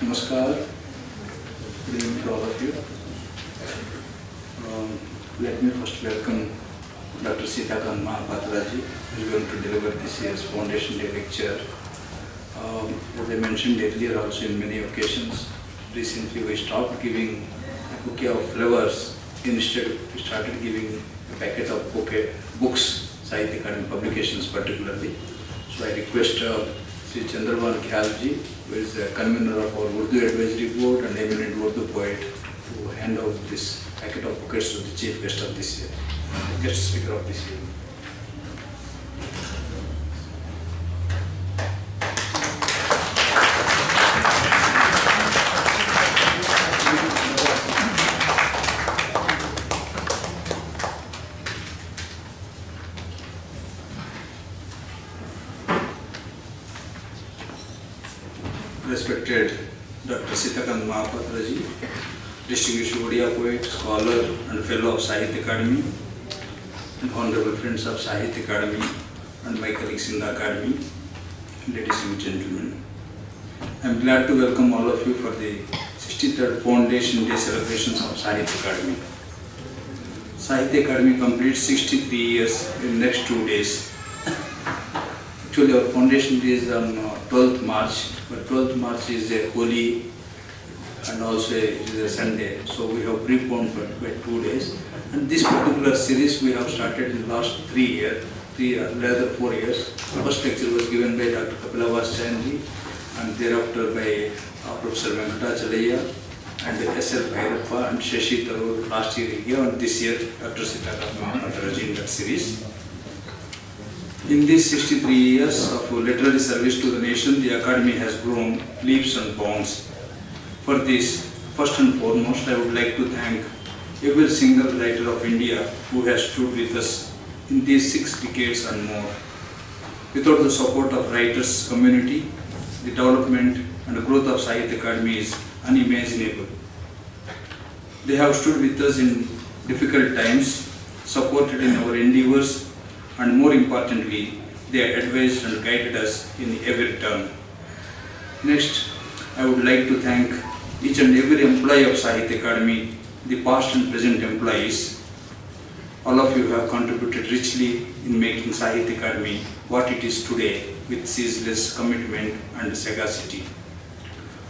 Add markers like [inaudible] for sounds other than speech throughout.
Namaskar. Good evening to all of you. Um, let me first welcome Dr. Sitakant Mahapatraji, who is going to deliver this year's Foundation Day lecture. Um, as I mentioned earlier also in many occasions, recently we stopped giving a bouquet of flowers. Instead, we started giving a packet of bouquet books, Sahitya Akademi publications particularly. So I request uh, Sri Chandrabhan Khayalji, who is the convener of our Urdu Advisory Board and eminent Urdu poet, to hand out this packet of bouquets to the chief guest of this year, guest speaker of this year. respected Dr. Sitakant Mahapatraji, distinguished Odia poet, scholar and fellow of Sahitya Akademi, and honorable friends of Sahitya Akademi and my colleagues in the Academy, ladies and gentlemen. I am glad to welcome all of you for the 63rd Foundation Day celebrations of Sahitya Akademi. Sahitya Akademi completes 63 years in next two days. Actually, our foundation day is on uh, 12th March, but 12th March is a holy and also it is a Sunday, so we have preponed for by two days. And this particular series we have started in the last three years, three or rather four years. The first lecture was given by Dr. Kapila Vatsyayanji, and thereafter by uh, Professor Venkatachalaya and S.L. Bhairappa and Shashi Tharoor last year here, and this year Dr. Sitaram Mahapatraji in that series. In these 63 years of literary service to the nation, the Academy has grown leaps and bounds. For this, first and foremost, I would like to thank every single writer of India who has stood with us in these six decades and more. Without the support of writers community, the development and growth of Sahitya Akademi is unimaginable. They have stood with us in difficult times, supported in our endeavors, and more importantly, they advised and guided us in every turn. Next, I would like to thank each and every employee of Sahitya Akademi, the past and present employees. All of you have contributed richly in making Sahitya Akademi what it is today with ceaseless commitment and sagacity.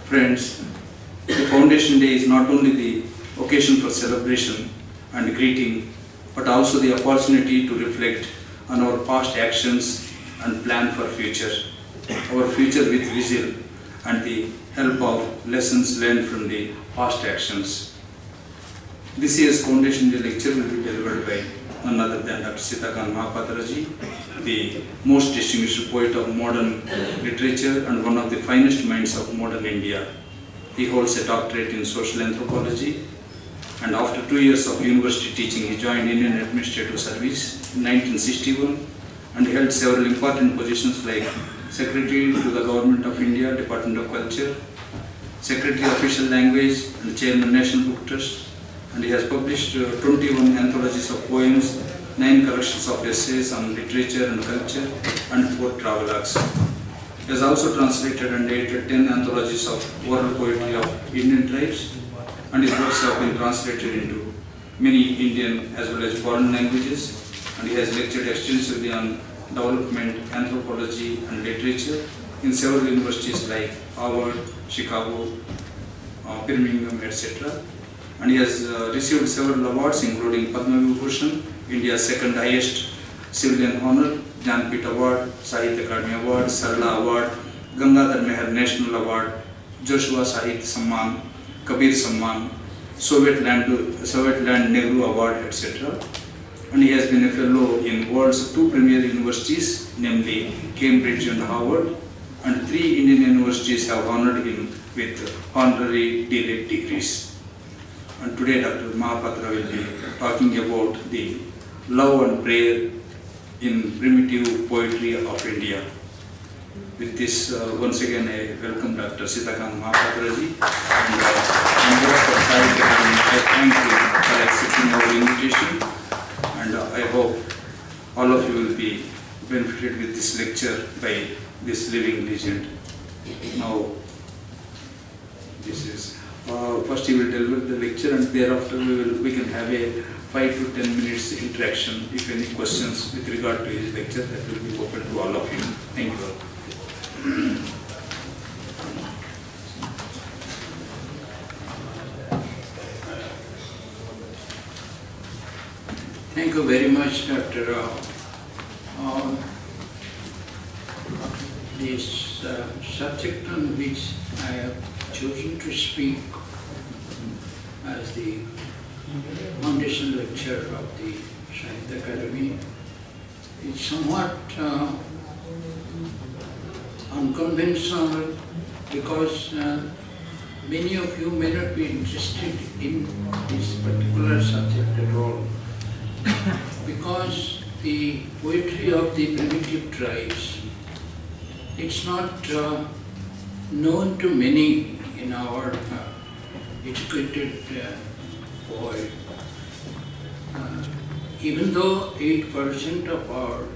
Friends, the Foundation Day is not only the occasion for celebration and greeting, but also the opportunity to reflect on our past actions and plan for future, our future with vision and the help of lessons learned from the past actions. This year's Foundation Day lecture will be delivered by none other than Dr. Sitakant Mahapatraji, the most distinguished poet of modern literature and one of the finest minds of modern India. He holds a doctorate in social anthropology and after two years of university teaching, he joined Indian Administrative Service in 1961 and held several important positions like Secretary to the Government of India, Department of Culture, Secretary of Official Language and Chairman National Book Trust. And he has published uh, 21 anthologies of poems, 9 collections of essays on literature and culture, and 4 travelogues. He has also translated and edited 10 anthologies of oral poetry of Indian tribes, and his works have been translated into many Indian as well as foreign languages, and he has lectured extensively on development, anthropology, and literature in several universities like Harvard, Chicago, uh, Birmingham, etc. And he has uh, received several awards, including Padma Vibhushan, India's second highest civilian honor, Jnanpith Award, Sahitya Akademi Award, Sarla Award, Gangadhar Meher National Award, Joshua Sahitya Samman, Kabir Samman, Soviet Land, Soviet Land Nehru Award, etc. And he has been a fellow in world's two premier universities, namely Cambridge and Harvard, and three Indian universities have honored him with honorary D.Litt degrees. And today Dr. Mahapatra will be talking about the love and prayer in primitive poetry of India. With this, uh, once again, I welcome Dr. Sitakant Mahapatraji and uh, behalf of I thank you for accepting our invitation and uh, I hope all of you will be benefited with this lecture by this living legend. Now, this is. Uh, first he will deliver the lecture and thereafter we will, we can have a five to ten minutes interaction. If any questions with regard to his lecture, that will be open to all of you. Thank you. Thank you very much, Dr. Rao. Um, this uh, subject on which I have chosen to speak as the foundation lecture of the Sahitya Akademi. Is somewhat uh, unconventional because uh, many of you may not be interested in this particular subject at all [coughs] because the poetry of the primitive tribes, it's not uh, known to many in our uh, educated uh, world. Uh, even though 8% of our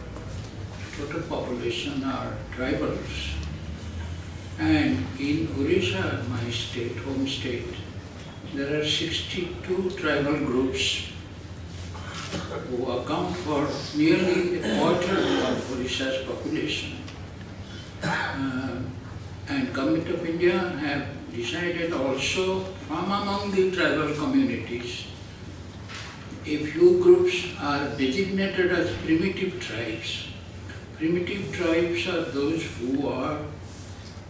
total population are tribals, and in Orissa, my state, home state, there are 62 tribal groups who account for nearly a quarter of Odisha's population. Uh, and Government of India have decided also from among the tribal communities, a few groups are designated as primitive tribes. Primitive tribes are those who are,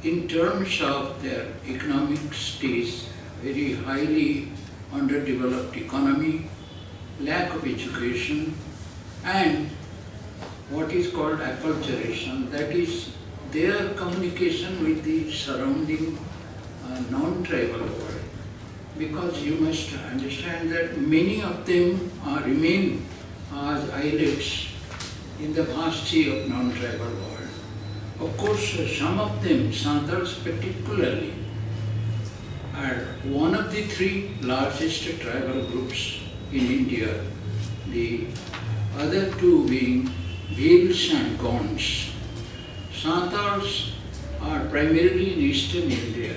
in terms of their economic stage, very highly underdeveloped economy, lack of education, and what is called acculturation, that is their communication with the surrounding non-tribal world. Because you must understand that many of them are, remain as islets in the vast sea of non-tribal world. Of course, some of them, Santals particularly, are one of the three largest tribal groups in India, the other two being Bhils and Gonds. Santals are primarily in eastern India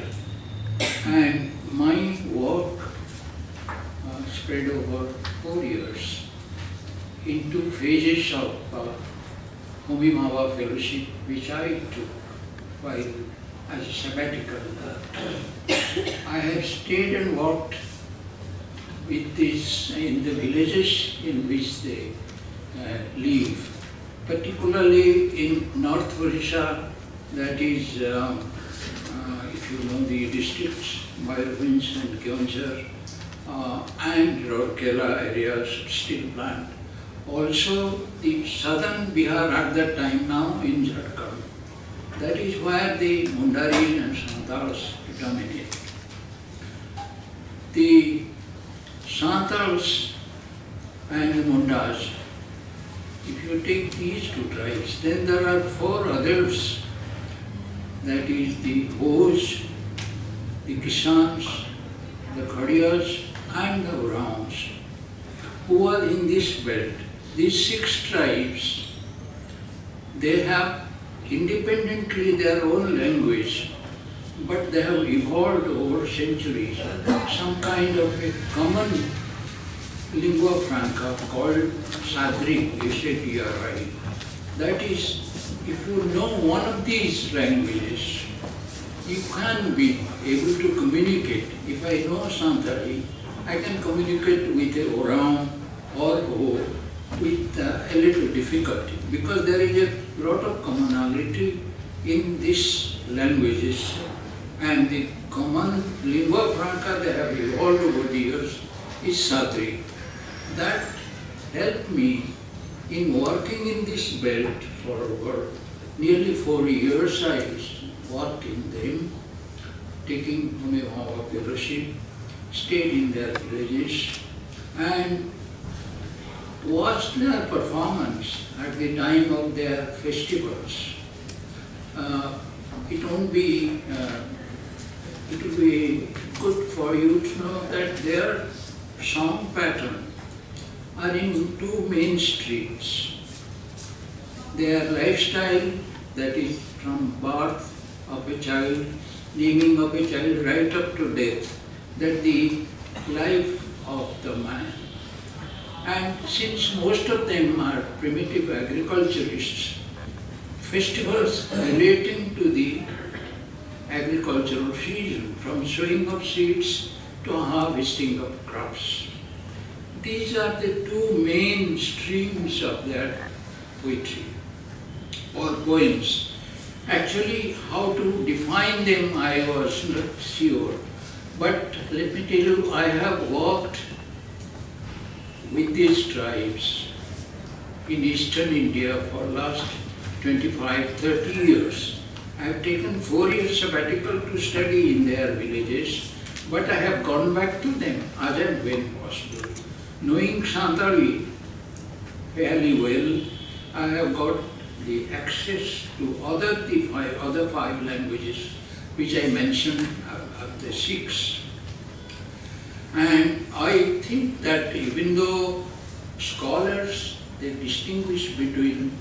and my work uh, spread over four years into phases of uh, Homi Bhabha fellowship which I took while as a sabbatical. I have stayed and worked with this in the villages in which they uh, live, particularly in North Orissa, that is, uh, uh, if you know the districts, Mayurbhanj and Keonjhar, uh, and Rourkela areas, steel plant. Also, the southern Bihar at that time now in Jharkhand. That is where the Mundaris and Santals dominate. The Santals and the Mundas, if you take these two tribes, then there are four others, that is the Hos, the Kishans, the Khadiyas and the Urans, who are in this belt. These six tribes, they have independently their own language, but they have evolved over centuries. Some kind of a common lingua franca called Sadri, S-A-T-R-I. That is, if you know one of these languages, you can be able to communicate. If I know Santali, I can communicate with a Oram or with uh, a little difficulty because there is a lot of commonality in these languages and the common lingua franca they have evolved over the years is Sadri. That helped me in working in this belt for over nearly four years. I worked in them, taking fellowship, stayed in their villages, and watched their performance at the time of their festivals. Uh, it won't be, uh, it will be good for you to know that their song pattern are in two main streams. Their lifestyle, that is from birth of a child naming of a child right up to death, that the life of the man. And since most of them are primitive agriculturists, festivals relating to the agricultural season, from sowing of seeds to harvesting of crops. These are the two main streams of their poetry or poems. Actually, how to define them I was not sure. But let me tell you, I have worked with these tribes in eastern India for last 25, 30 years. I have taken four years sabbatical to study in their villages, but I have gone back to them as and when possible. Knowing Santali fairly well, I have got the access to other the five, other five languages which I mentioned uh, of the six. And I think that even though scholars they distinguish between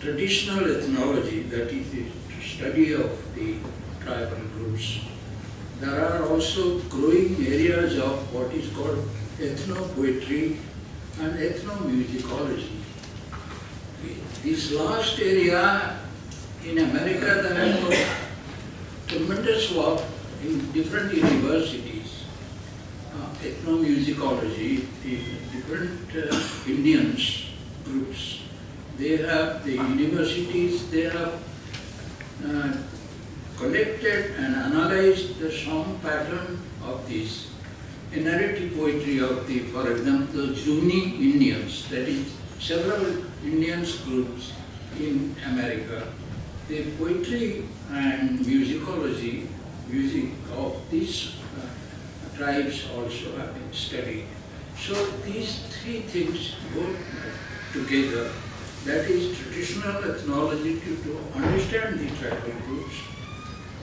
traditional ethnology, that is the study of the tribal groups, there are also growing areas of what is called ethno-poetry and ethnomusicology. This last area in America, there is tremendous work in different universities, uh, ethnomusicology, the different uh, Indians groups. They have the universities, they have uh, collected and analyzed the song pattern of this narrative poetry of the, for example, the Zuni Indians, that is several Indians groups in America. The poetry and musicology, music of these uh, tribes also have been studied. So these three things go together. That is traditional ethnology to, to understand the tribal groups,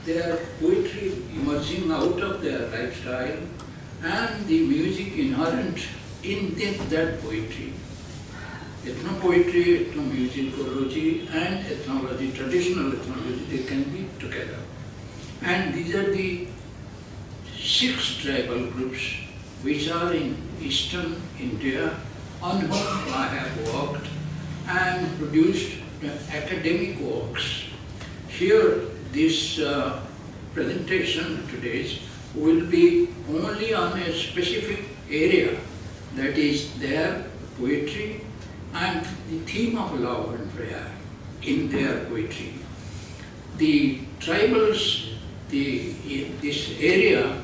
their poetry emerging out of their lifestyle, and the music inherent in that poetry. Ethnopoetry, ethnomusicology, and ethnology, traditional ethnology, they can be together. And these are the six tribal groups which are in eastern India on whom I have worked and produced academic works. Here, this uh, presentation today will be only on a specific area, that is their poetry and the theme of love and prayer in their poetry. The tribals, the, this area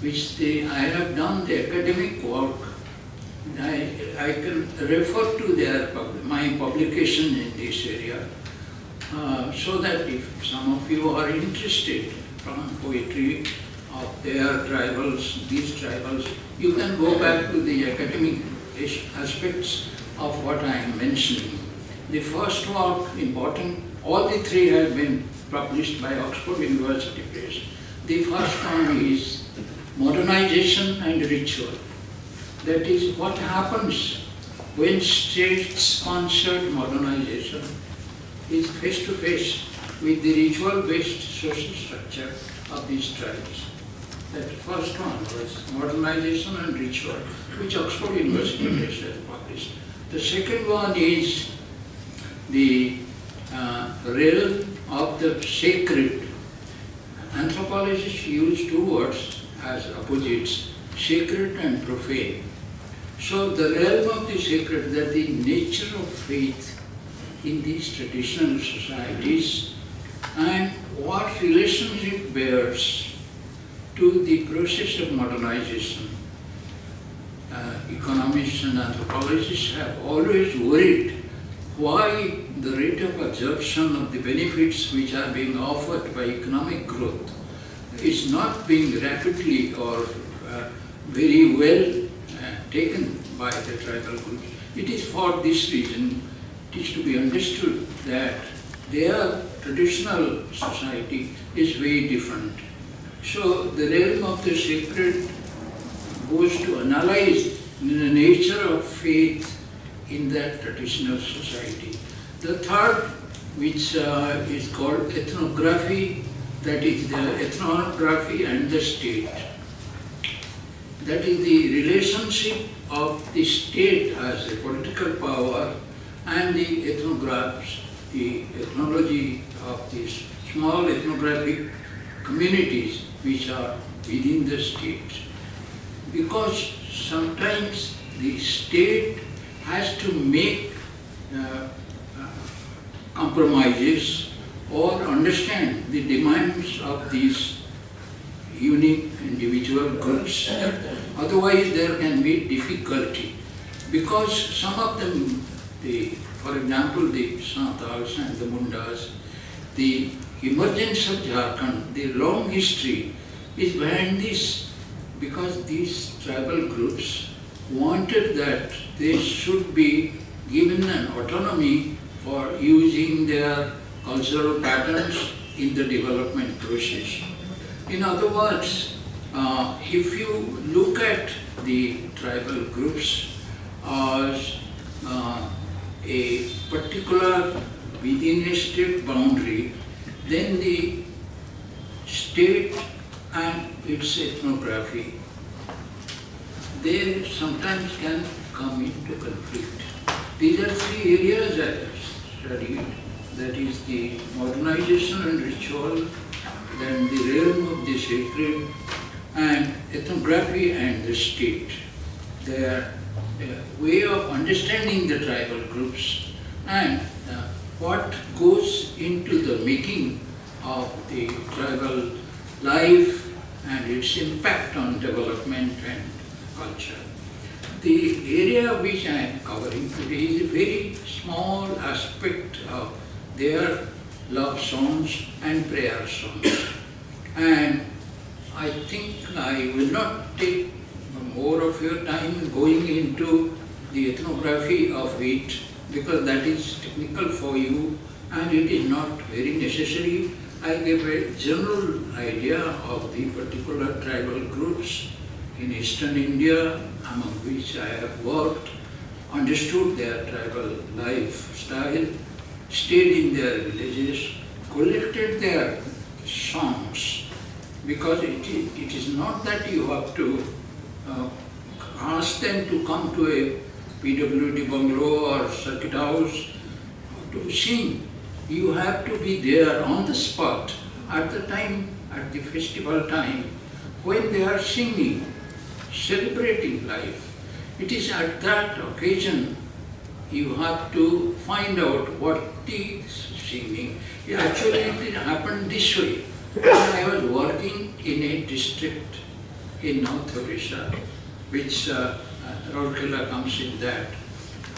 which they, I have done the academic work, I, I can refer to their my publication in this area, uh, so that if some of you are interested from poetry of their tribals, these tribals, you can go back to the academic aspects of what I am mentioning. The first work, important, all the three have been published by Oxford University Press. The first one is modernization and ritual. That is what happens when state-sponsored modernization is face-to-face -face with the ritual-based social structure of these tribes. That first one was modernization and ritual, which Oxford University Press has published. The second one is the uh, realm of the sacred. Anthropologists use two words as opposites, sacred and profane. So the realm of the sacred, that the nature of faith in these traditional societies and what relationship bears to the process of modernization uh, economists and anthropologists have always worried why the rate of absorption of the benefits which are being offered by economic growth is not being rapidly or uh, very well uh, taken by the tribal groups. It is for this reason it is to be understood that their traditional society is very different. So the realm of the sacred goes to analyze the nature of faith in that traditional society. The third, which uh, is called ethnography that is the ethnography and the state. That is the relationship of the state as a political power and the ethnographs, the ethnology of these small ethnographic communities which are within the state. Because sometimes the state has to make uh, uh, compromises or understand the demands of these unique individual groups. Otherwise, there can be difficulty because some of them, the, for example, the Santals and the Mundas, the emergence of Jharkhand, the long history is behind this because these tribal groups wanted that they should be given an autonomy for using their cultural patterns in the development process. In other words, uh, if you look at the tribal groups as uh, a particular within a state boundary, then the state and its ethnography, they sometimes can come into conflict. These are three areas I studied, that is the modernization and ritual, then the realm of the sacred, and ethnography and the state. Their uh, way of understanding the tribal groups and what goes into the making of the tribal life and its impact on development and culture. The area which I am covering today is a very small aspect of their love songs and prayer songs. And I think I will not take more of your time going into the ethnography of it because that is technical for you and it is not very necessary. I gave a general idea of the particular tribal groups in eastern India among which I have worked, understood their tribal lifestyle, stayed in their villages, collected their songs because it is, it is not that you have to uh, ask them to come to a PWD bungalow or circuit house to sing. You have to be there on the spot at the time, at the festival time, when they are singing, celebrating life. It is at that occasion you have to find out what is singing. Actually, it happened this way. I was working in a district in North Odisha, which uh, uh, comes in that.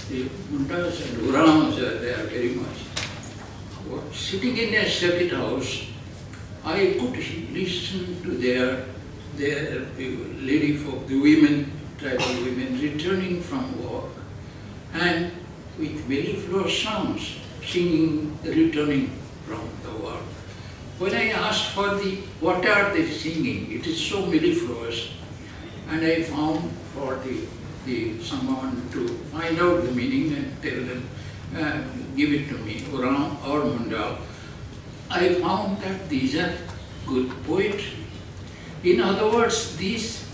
The Mundas and Urams are there very much. Sitting in a circuit house, I could listen to their, their lady folk, the women, tribal women, returning from work, and with mellifluous sounds, singing, returning from the work. When I asked for the, what are they singing, it is so mellifluous, and I found for the, the someone to find out the meaning and tell them, uh, give it to me, Uram or Munda. I found that these are good poetry. In other words, these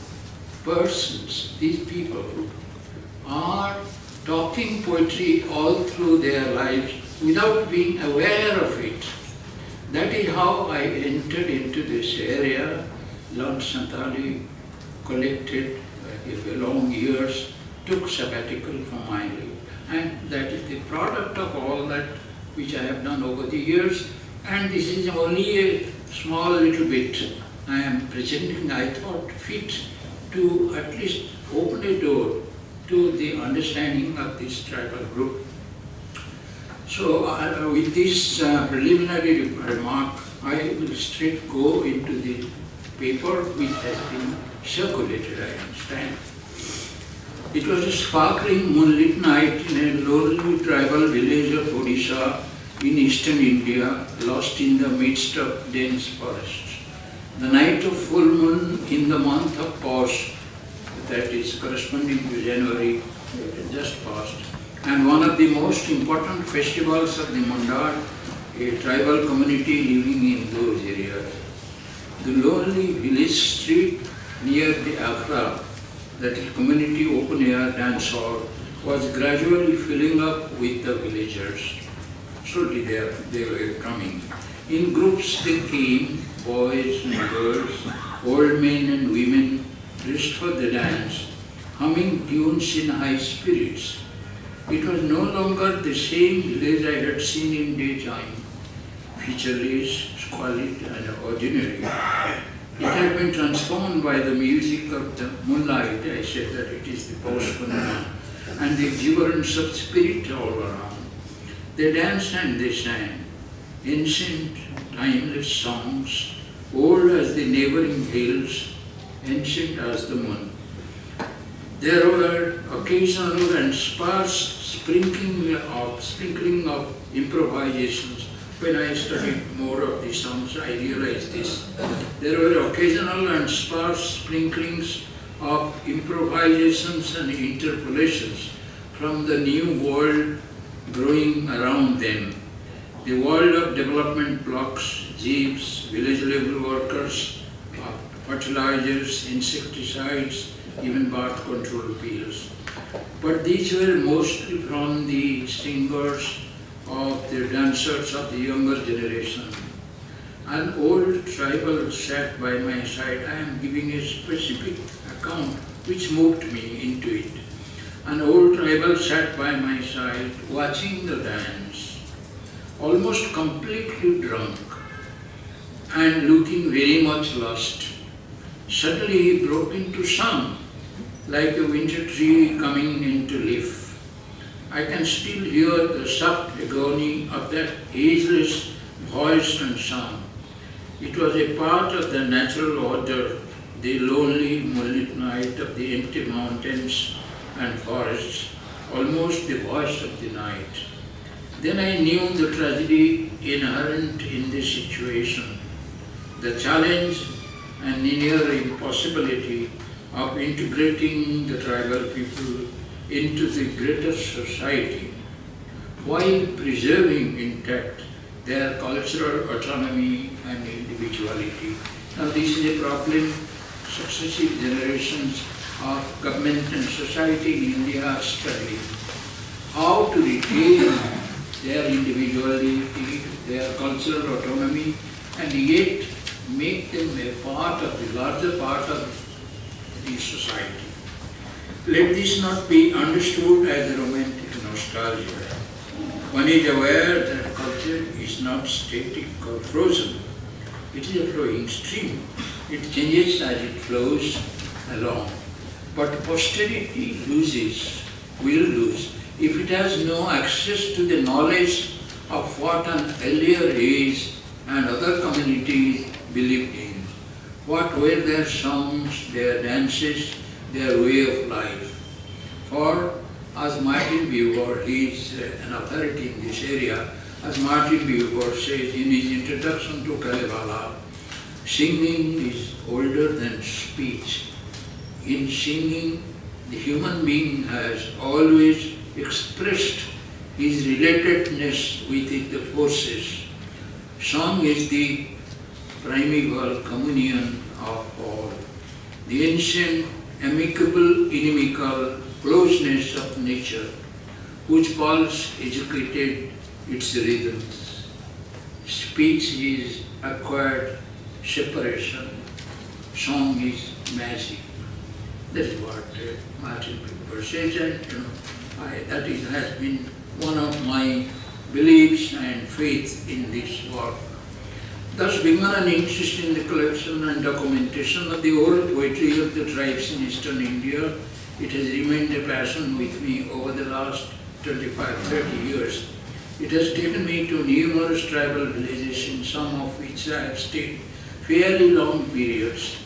persons, these people are talking poetry all through their lives without being aware of it. That is how I entered into this area, learned Santali, collected long years, took sabbatical from my life. And that is the product of all that which I have done over the years. And this is only a small little bit I am presenting, I thought fit to at least open a door to the understanding of this tribal group. So uh, with this uh, preliminary remark, I will straight go into the paper which has been circulated, I understand. It was a sparkling moonlit night in a lonely tribal village of Odisha in eastern India, lost in the midst of dense forests. The night of full moon in the month of Paush, that is corresponding to January, just passed, and one of the most important festivals of the Mundar a tribal community living in those areas. The lonely village street near the Akhra, that community open air dance hall, was gradually filling up with the villagers. Slowly they, are, they were coming. In groups they came, boys and girls, old men and women, dressed for the dance, humming tunes in high spirits. It was no longer the same village I had seen in daytime, featureless, squalid and ordinary. It had been transformed by the music of the moonlight, I said that it is the post-Punna, and the exuberance of spirit all around. They danced and they sang ancient, timeless songs, old as the neighboring hills, ancient as the moon. There were occasional and sparse sprinkling of, sprinkling of improvisations. When I studied more of the songs, I realized this. There were occasional and sparse sprinklings of improvisations and interpolations from the new world growing around them. The world of development blocks, jeeps, village level workers, uh, fertilizers, insecticides, even birth control pills. But these were mostly from the singers of the dancers of the younger generation. An old tribal sat by my side. I am giving a specific account which moved me into it. An old tribal sat by my side watching the dance, almost completely drunk and looking very much lost. Suddenly he broke into song like a winter tree coming into leaf. I can still hear the soft agony of that ageless voice and song. It was a part of the natural order, the lonely moonlit night of the empty mountains and forests, almost the voice of the night. Then I knew the tragedy inherent in this situation, the challenge and near impossibility of integrating the tribal people into the greater society while preserving intact their cultural autonomy and individuality. Now this is a problem successive generations of government and society in India are struggling. How to retain their individuality, their cultural autonomy, and yet make them a part of the larger part of the society. Let this not be understood as romantic nostalgia. One is aware that culture is not static or frozen. It is a flowing stream. It changes as it flows along. But posterity loses, will lose, if it has no access to the knowledge of what an earlier age and other communities believed in. What were their songs, their dances, their way of life? For as Martin Buber, he is uh, an authority in this area, as Martin Buber says in his introduction to Kalevala, singing is older than speech. In singing, the human being has always expressed his relatedness with the forces. Song is the primeval communion of all. The ancient amicable, inimical closeness of nature, whose pulse educated its rhythms. Speech is acquired separation, song is magic. That is what uh, Martin Buber says, and you know, I, that is, has been one of my beliefs and faith in this work. Thus an interest in the collection and documentation of the oral poetry of the tribes in eastern India. It has remained a passion with me over the last 25, 30 years. It has taken me to numerous tribal villages in some of which I have stayed fairly long periods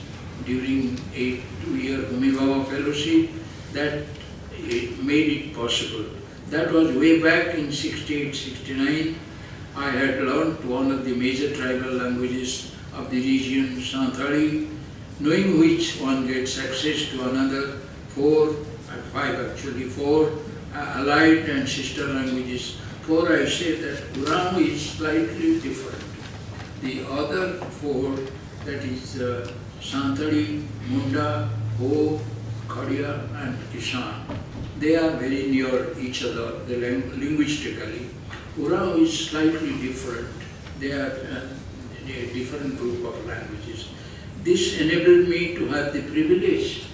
during a two-year Bhumi fellowship that made it possible. That was way back in 68, 69 I had learned one of the major tribal languages of the region, Santali, knowing which one gets access to another four, five actually, four uh, allied and sister languages four I say that Urang is slightly different. The other four, that is uh, Santali, Munda, Ho, Khadia and Kishan, they are very near each other the ling- linguistically. Urang is slightly different. They are uh, a different group of languages. This enabled me to have the privilege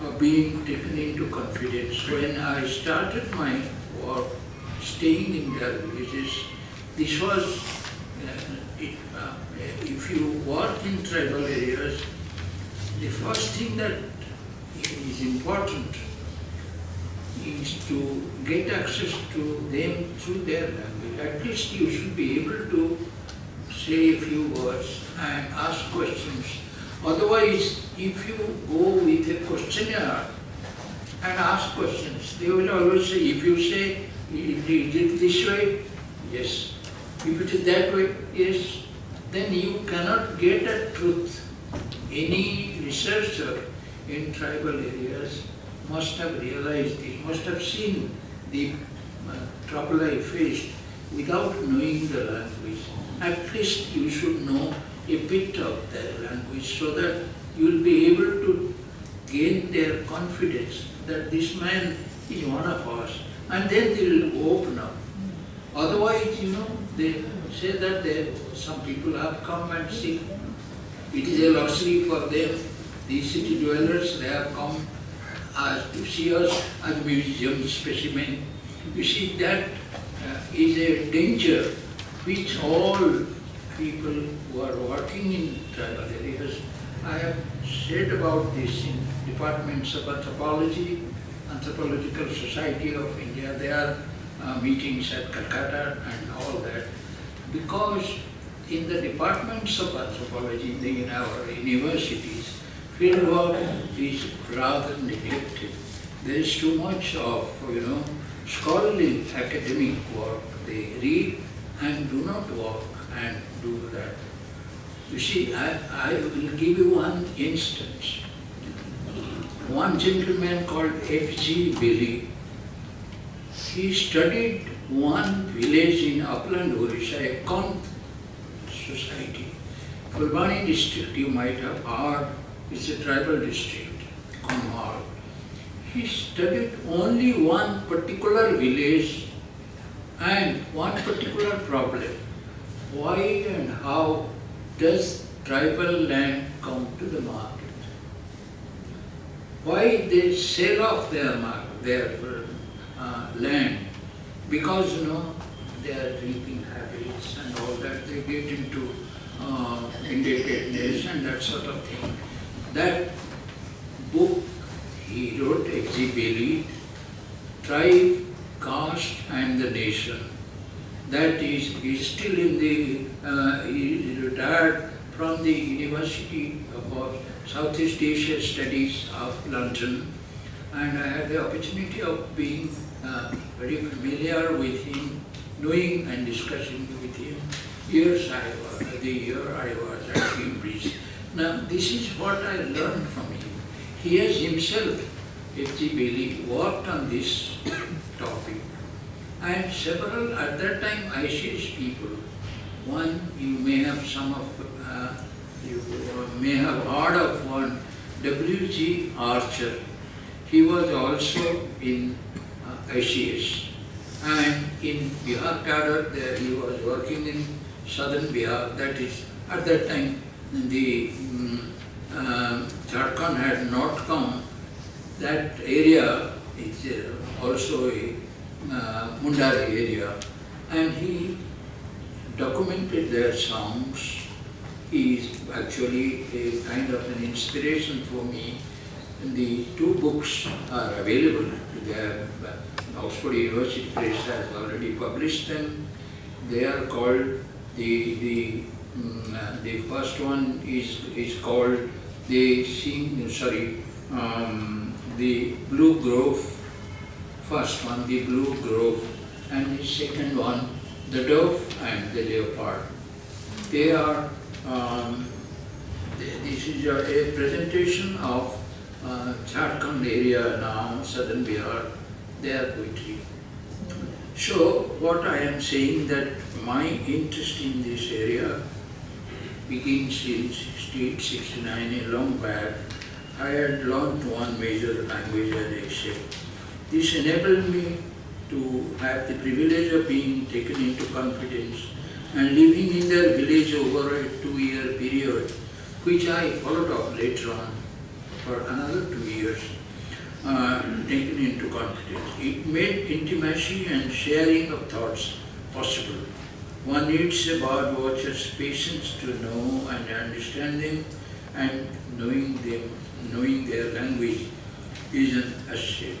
of being taken into confidence. When I started my work, staying in their villages, this was, uh, it, uh, if you work in tribal areas, the first thing that is important is to get access to them through their language. At least you should be able to say a few words and ask questions. Otherwise, if you go with a questionnaire and ask questions, they will always say, if you say, "Is it this way? Yes. If it is that way, yes. Then you cannot get at truth. Any researcher in tribal areas must have realized it, must have seen the uh, trouble I faced without knowing the language. At least you should know a bit of their language so that you will be able to gain their confidence that this man is one of us. And then they will open up. Otherwise, you know, they say that they, some people have come and see. It is a luxury for them. These city dwellers, they have come as to see us as museum specimen. You see, that uh, is a danger which all people who are working in tribal areas, I have said about this in departments of anthropology, Anthropological Society of India, there are uh, meetings at Calcutta and all that, because in the departments of anthropology in our universities, fieldwork is rather neglected. There is too much of, you know, scholarly academic work. They read and do not work and do that. You see, I, I will give you one instance. One gentleman called F.G. Bailey, he studied one village in upland Orissa, a Kant society. Fulbani district, you might have heard, it's a tribal district, Kanwar. He studied only one particular village and one particular problem. Why and how does tribal land come to the market? Why they sell off their their uh, land? Because you know their drinking habits and all that, they get into uh, indebtedness and that sort of thing. That book he wrote, F.G. Bailey, Tribe, Caste and the Nation. That is, he is still in the, uh, he retired from the University of Southeast Asia Studies of London. And I had the opportunity of being uh, very familiar with him, knowing and discussing with him years I was, the year I was at Cambridge. Now, this is what I learned from him. He has himself, F.G. Bailey, worked on this [coughs] topic. And several, at that time, ICS people, one, you may have some of, uh, you may have heard of one, W.G. Archer. He was also in uh, ICS. And in Bihar cadre, he was working in southern Bihar, that is, at that time, the um, uh, Jharkhand had not come. That area is uh, also a uh, Mundari area. And he documented their songs. He is actually a kind of an inspiration for me. The two books are available. Are, uh, Oxford University Press has already published them. They are called the the mm, the first one is is called the sing sorry um, the Blue Grove. First one the Blue Grove, and the second one the Dove and the Leopard. They are um, th- this is a, a presentation of uh, Jharkhand area now, southern Bihar, their poetry. So what I am saying that my interest in this area begins in 68, 69, a long back. I had learned one major language as I said. This enabled me to have the privilege of being taken into confidence and living in their village over a two-year period, which I followed up later on for another two years, uh, taken into confidence. It made intimacy and sharing of thoughts possible. One needs a bird watcher's patience to know and understand them, and knowing them, knowing their language is an asset.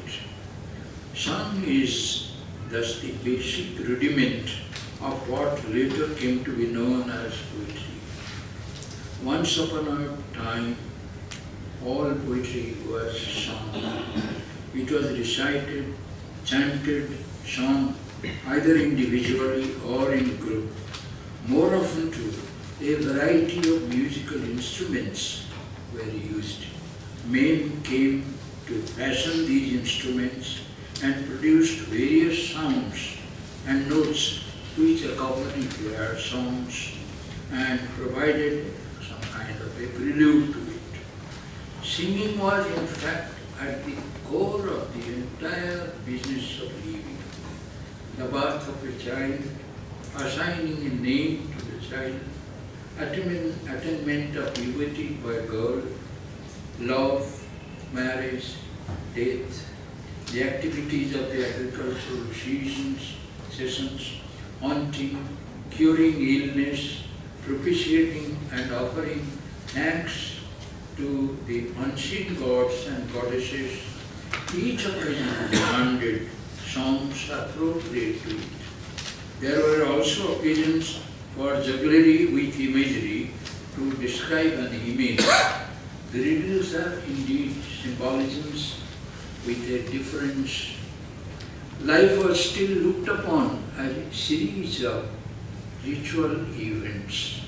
Song is thus the basic rudiment of what later came to be known as poetry. Once upon a time, all poetry was song. It was recited, chanted, sung, either individually or in group. More often too, a variety of musical instruments were used. Men came to fashion these instruments and produced various sounds and notes which accompanied their songs and provided some kind of a prelude to it. Singing was in fact at the core of the entire business of living. The birth of a child, assigning a name to the child, attainment, attainment of puberty by a girl, love, marriage, death, the activities of the agricultural seasons, sessions, hunting, curing illness, propitiating and offering thanks to the unseen gods and goddesses, each of them demanded songs appropriate to it. There were also occasions for jugglery with imagery to describe an image. The riddles are indeed symbolisms with a difference. Life was still looked upon as a series of ritual events,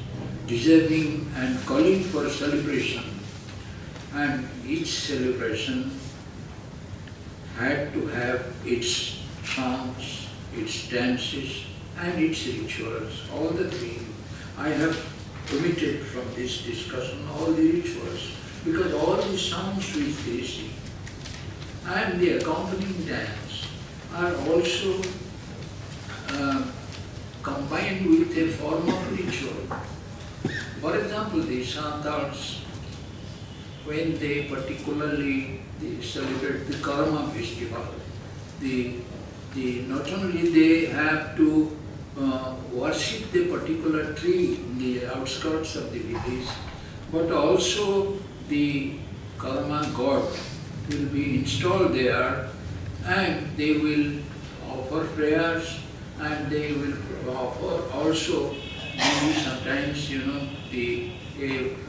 deserving and calling for celebration. And each celebration had to have its songs, its dances, and its rituals, all the three. I have omitted from this discussion all the rituals, because all the sounds they sing and the accompanying dance are also uh, combined with a form of ritual. For example, the Santals, when they particularly they celebrate the Karma festival, the, the, not only they have to uh, worship the particular tree in the outskirts of the village, but also the Karma god will be installed there and they will offer prayers and they will offer also maybe sometimes, you know, the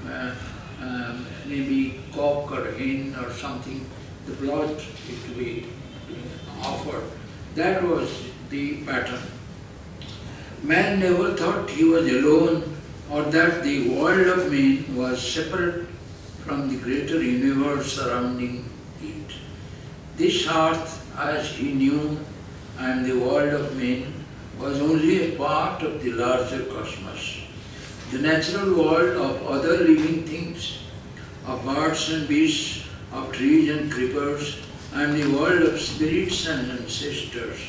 uh, um, maybe cock or hen or something, the blood it will be offered. That was the pattern. Man never thought he was alone or that the world of men was separate from the greater universe surrounding it. This earth, as he knew, and the world of men was only a part of the larger cosmos. The natural world of other living things, of birds and beasts, of trees and creepers, and the world of spirits and ancestors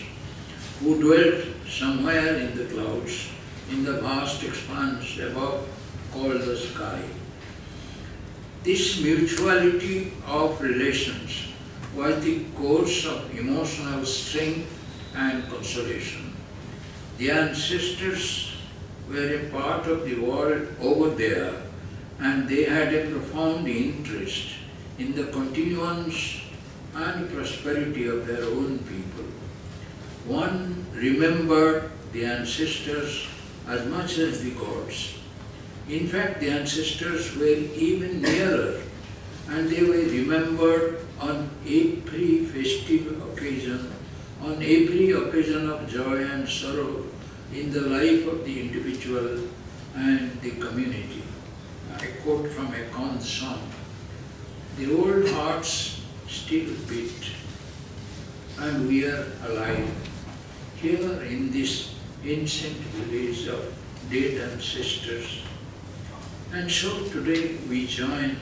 who dwelt somewhere in the clouds, in the vast expanse above called the sky. This mutuality of relations was the course of emotional strength and consolation. The ancestors were a part of the world over there and they had a profound interest in the continuance and prosperity of their own people. One remembered the ancestors as much as the gods. In fact, the ancestors were even nearer and they were remembered on every festive occasion, on every occasion of joy and sorrow in the life of the individual and the community. I quote from a Khan song, the old hearts still beat and we are alive. here in this ancient village of dead ancestors. And so today we join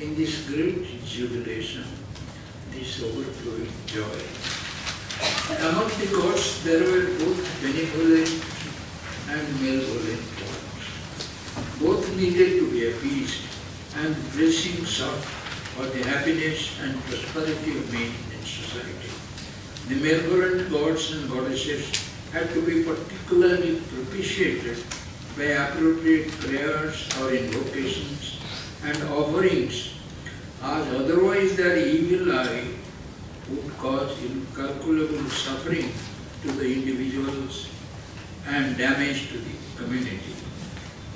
in this great jubilation, this overflowing joy. Among the gods there were both benevolent and malevolent gods. Both needed to be appeased and blessings sought for the happiness and prosperity of men in society. The malevolent gods and goddesses had to be particularly propitiated by appropriate prayers or invocations and offerings, as otherwise their evil eye would cause incalculable suffering to the individuals and damage to the community.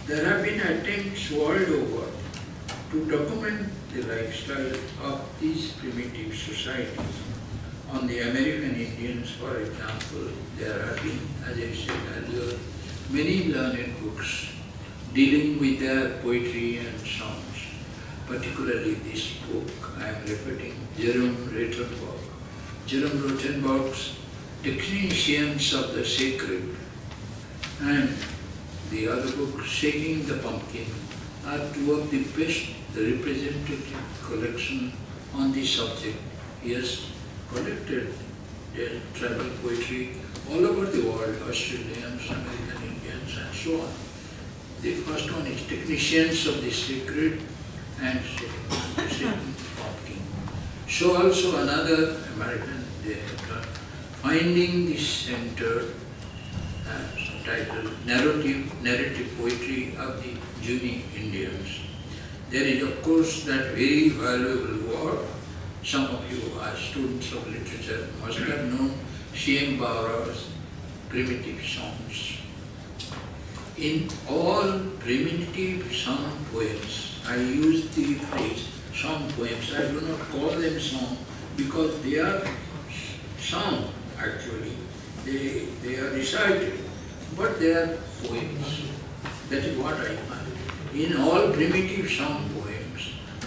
There have been attempts world over to document the lifestyle of these primitive societies. On the American Indians, for example, there have been, as I said earlier, many learned books dealing with their poetry and songs. Particularly this book I am repeating, Jerome Rothenberg. Jerome Rothenberg's Technicians of the Sacred and the other book, Shaking the Pumpkin, are of the best representative collection on the subject. He has collected their tribal poetry all over the world, Australians, American Indians, and so on. The first one is Technicians of the Sacred and Shaking Pumpkin. So also another American, have Finding the Center, uh, Narrative, Narrative Poetry of the Zuni Indians. There is of course that very valuable work. Some of you are students of literature must have known C.M. Bowra's primitive songs. In all primitive song poems, I use the phrase song poems. I do not call them song because they are song actually. They, they are recited, but they are poems. That is what I. In all primitive song poems,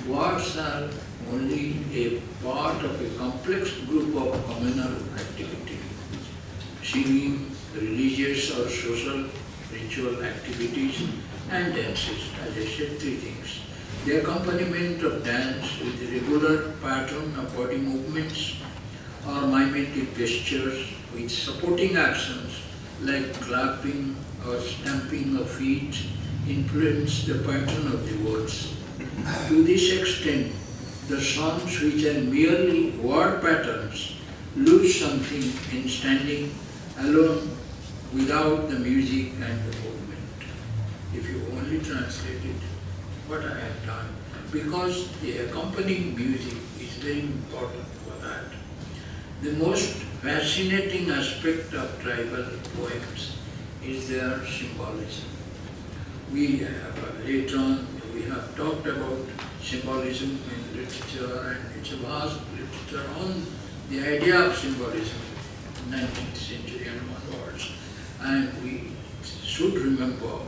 words are only a part of a complex group of communal activity. Singing, religious or social ritual activities and dances, as I said, three things. The accompaniment of dance with regular pattern of body movements or mimetic gestures with supporting actions like clapping or stamping of feet influence the pattern of the words. To this extent, the songs which are merely word patterns lose something in standing alone without the music and the movement. If you only translate it, what I have done, because the accompanying music is very important for that. The most fascinating aspect of tribal poems is their symbolism. We have, uh, later on, we have talked about symbolism in literature and it's a vast literature on the idea of symbolism, in 19th century and onwards. And we should remember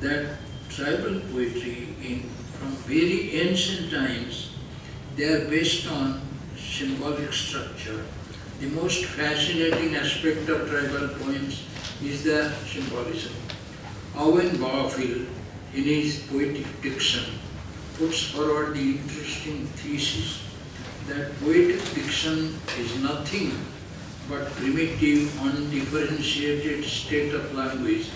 that tribal poetry in, from very ancient times, they are based on symbolic structure. The most fascinating aspect of tribal poems is the symbolism. Owen Barfield, in his poetic diction, puts forward the interesting thesis that poetic diction is nothing but primitive, undifferentiated state of language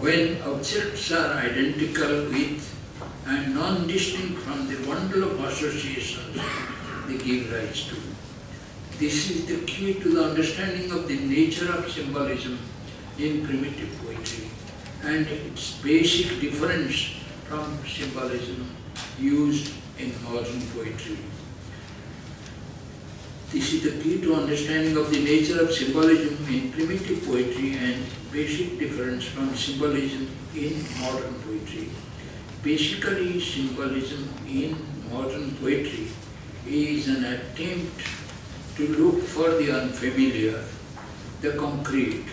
when objects are identical with and non-distinct from the bundle of associations they give rise to. This is the key to the understanding of the nature of symbolism in primitive poetry and its basic difference from symbolism used in modern poetry. This is the key to understanding of the nature of symbolism in primitive poetry and basic difference from symbolism in modern poetry. Basically, symbolism in modern poetry is an attempt to look for the unfamiliar, the concrete,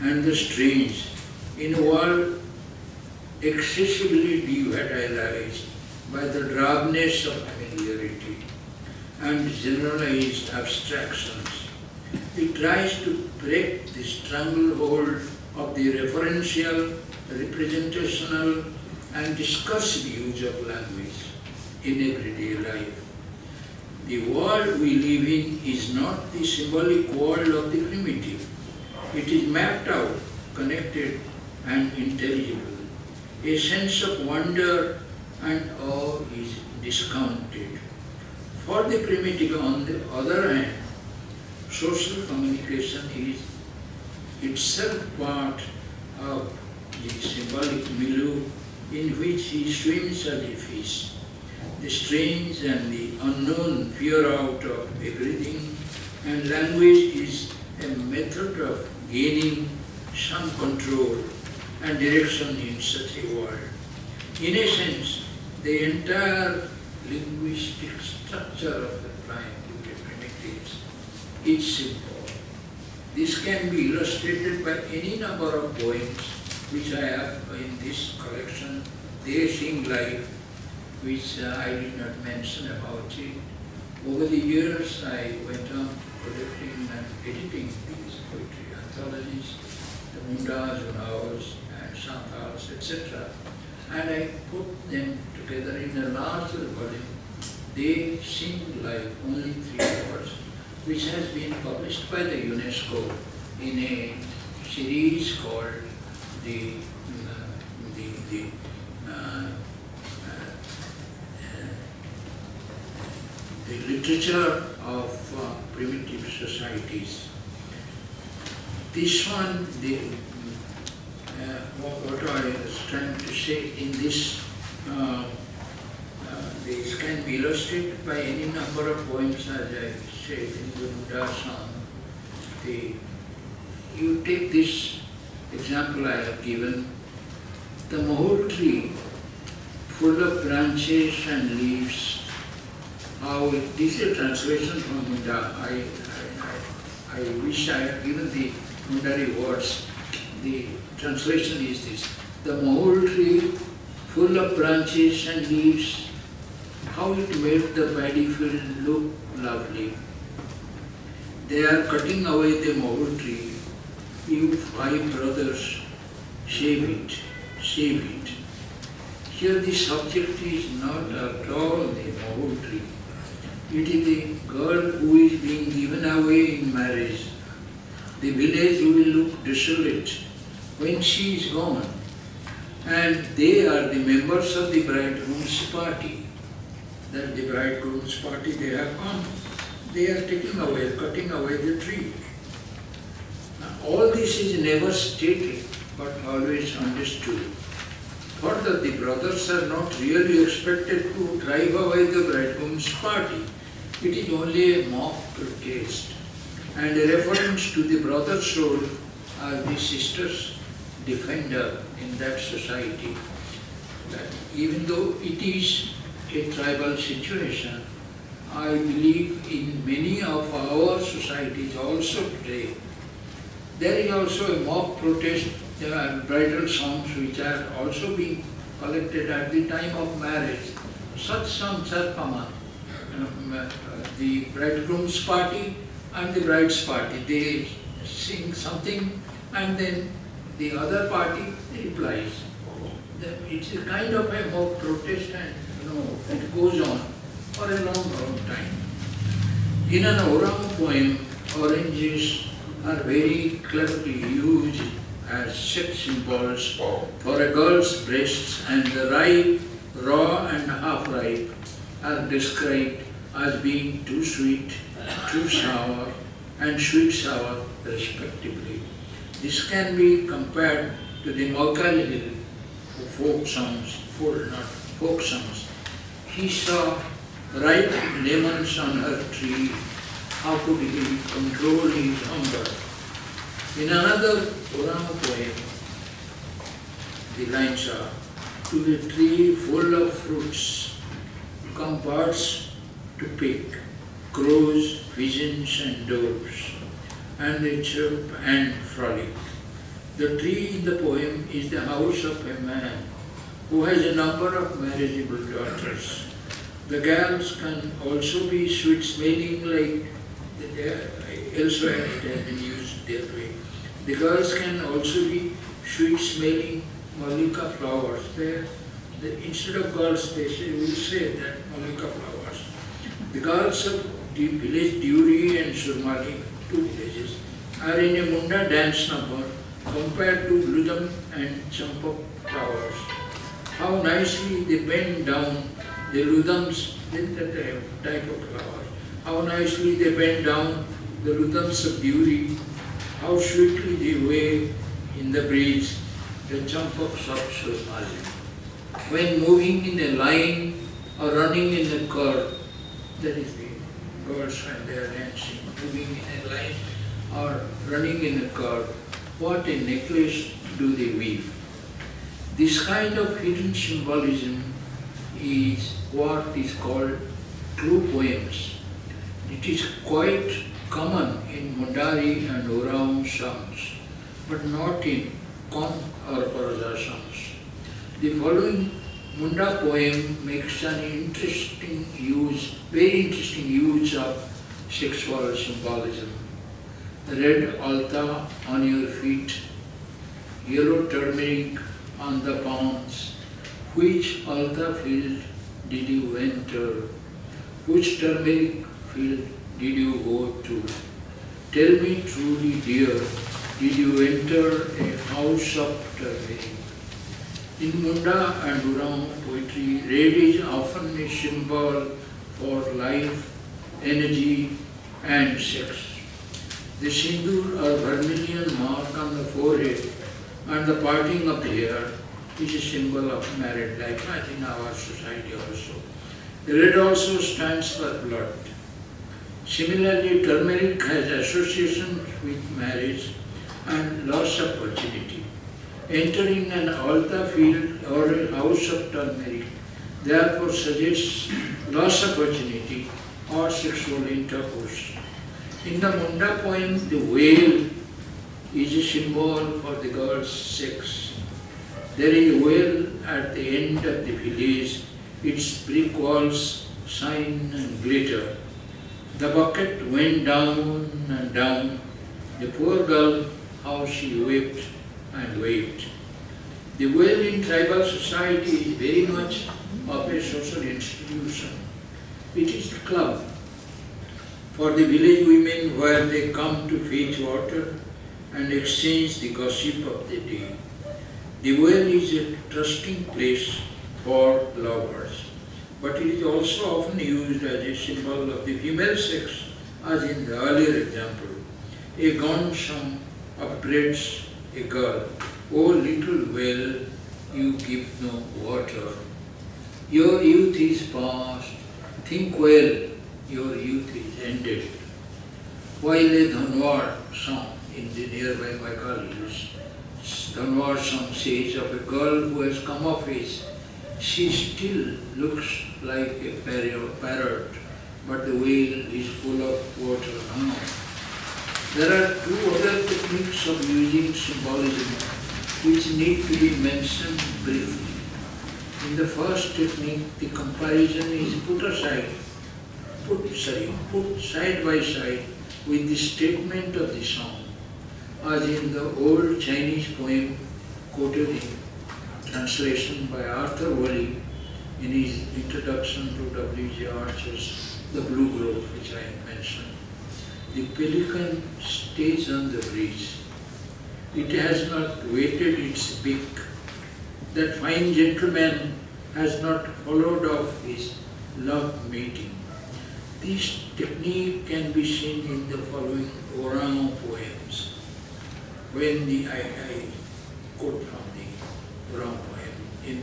and the strange in a world excessively devitalized by the drabness of familiarity and generalized abstractions. It tries to break the stranglehold of the referential, representational, and discursive use of language in everyday life. The world we live in is not the symbolic world of the primitive. It is mapped out, connected, and intelligible. A sense of wonder and awe is discounted. For the primitive, on the other hand, social communication is itself part of the symbolic milieu in which he swims as a fish. The strange and the unknown peer out of everything, and language is a method of gaining some control and direction in such a world. In a sense, the entire linguistic structure of the primitives is simple. This can be illustrated by any number of poems which I have in this collection. They sing life, which uh, I did not mention about it. Over the years, I went on collecting and editing these poetry anthologies, the Mundas, and and Santals, etc. And I put them together in a larger volume. They sing like only three words, which has been published by the UNESCO in a series called the the, the uh, uh, the literature of uh, primitive societies. This one, the, what, I was trying to say in this, uh, uh, this can be illustrated by any number of poems, as I said in the Buddha song. The, you take this example I have given, the mahul tree, full of branches and leaves, how it, this is a translation from Munda. I, I, I, I wish I had given the Mundari words. The translation is this. The mahul tree, full of branches and leaves, how it made the paddy field look lovely. They are cutting away the mahul tree. You five brothers, save it, save it. Here the subject is not at all the mahul tree. It is the girl who is being given away in marriage. The village will look desolate when she is gone. And they are the members of the bridegroom's party. That the bridegroom's party they have gone. They are taking away, cutting away the tree. Now, all this is never stated, but always understood. Further, the brothers are not really expected to drive away the bridegroom's party. It is only a mock protest and a reference to the brother's role as the sister's defender in that society. That even though it is a tribal situation, I believe in many of our societies also today, there is also a mock protest, there are bridal songs which are also being collected at the time of marriage. Such songs are common. The bridegroom's party and the bride's party, they sing something and then the other party replies. It's a kind of a mock protest and, you know, it goes on for a long, long time. In an Oraon poem, oranges are very cleverly used as sex symbols for a girl's breasts and the ripe, raw and half ripe are described as being too sweet, too sour and sweet sour respectively. This can be compared to the Maukali folk songs, folk, not folk songs. He saw ripe lemons on her tree. How could he control his hunger? In another Purana poem, the lines are, to the tree full of fruits, come birds to pick, crows, pigeons and doves, and they chirp and frolic. The tree in the poem is the house of a man who has a number of marriageable daughters. The girls can also be sweet smelling like Elsewhere it has been used that way. The girls can also be sweet smelling Malika flowers. There, the, instead of girls, they say, will say that Malika flowers. The girls of the village Duri and Surmali, two villages, are in a Munda dance number compared to Ludam and Champak flowers. How nicely they bend down the Ludams, with that type of flowers. How nicely they bend down the Ludams of Duri. How sweetly they wave in the breeze the Champaks of Surmali. When moving in a line or running in a curve, that is the girls they are dancing, moving in a line or running in a curve, what a necklace do they weave. This kind of hidden symbolism is what is called true poems. It is quite common in Mundari and Oraon songs, but not in Kon or Paraja songs. The following Munda poem makes an interesting use, very interesting use of sexual symbolism. Red alta on your feet, yellow turmeric on the palms. Which alta field did you enter? Which turmeric field did you go to? Tell me truly, dear, did you enter a house of turmeric? In Munda and Durang poetry, red is often a symbol for life, energy, and sex. The sindoor or vermilion mark on the forehead and the parting of the hair is a symbol of married life, I think our society also. The red also stands for blood. Similarly, turmeric has associations with marriage and loss of virginity. Entering an alta field or a house of turmeric therefore suggests loss of virginity or sexual intercourse. In the Munda poem, the whale is a symbol for the girl's sex. There is a well at the end of the village, its brick walls shine and glitter. The bucket went down and down. The poor girl, how she wept and wept. The well in tribal society is very much of a social institution. It is a club for the village women where they come to fetch water and exchange the gossip of the day. The well is a trusting place for lovers, but it is also often used as a symbol of the female sex, as in the earlier example. A gone song upbraids a girl, O little well, you give no water. Your youth is past, think well, your youth is ended. While a Dhanwar song in the nearby Vaikalis, Dhanwar song says of a girl who has come of age, she still looks like a parrot, parrot, but the whale is full of water now. There are two other techniques of using symbolism which need to be mentioned briefly. In the first technique, the comparison is put aside, put, sorry, put side by side with the statement of the song, as in the old Chinese poem quoted in translation by Arthur Waley in his introduction to W.G. Archer's The Blue Grove, which I mentioned. The pelican stays on the breeze. It has not wetted its beak. That fine gentleman has not followed off his love meeting. This technique can be seen in the following Oraon poems. When the, I, I quote from the Oraon poem in.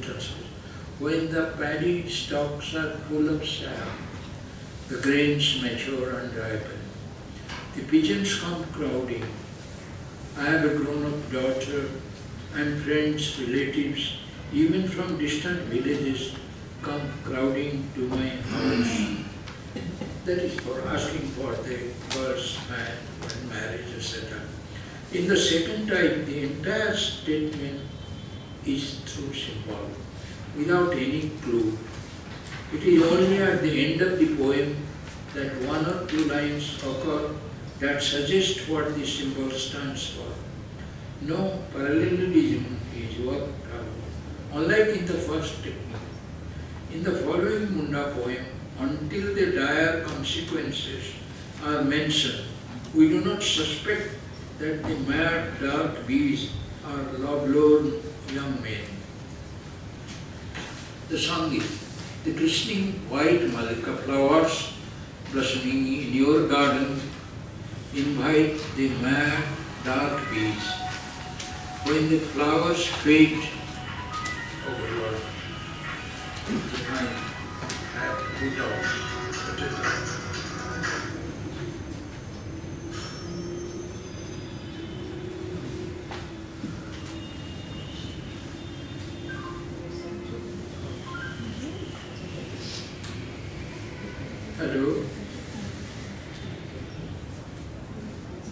When the paddy stalks are full of sap, the grains mature and ripen. The pigeons come crowding. I have a grown-up daughter and friends, relatives, even from distant villages, come crowding to my house. That is for asking for the girl's hand when marriage is set up. In the second type, the entire statement is through symbol, without any clue. It is only at the end of the poem that one or two lines occur that suggest what the symbol stands for. No parallelism is worked out, unlike in the first technique. In the following Munda poem, until the dire consequences are mentioned, we do not suspect that the mad dark bees are lovelorn young men. The song is, the glistening white malika flowers blossoming in your garden invite the mad dark bees. When the flowers fade, oh Lord, Put it. Hello?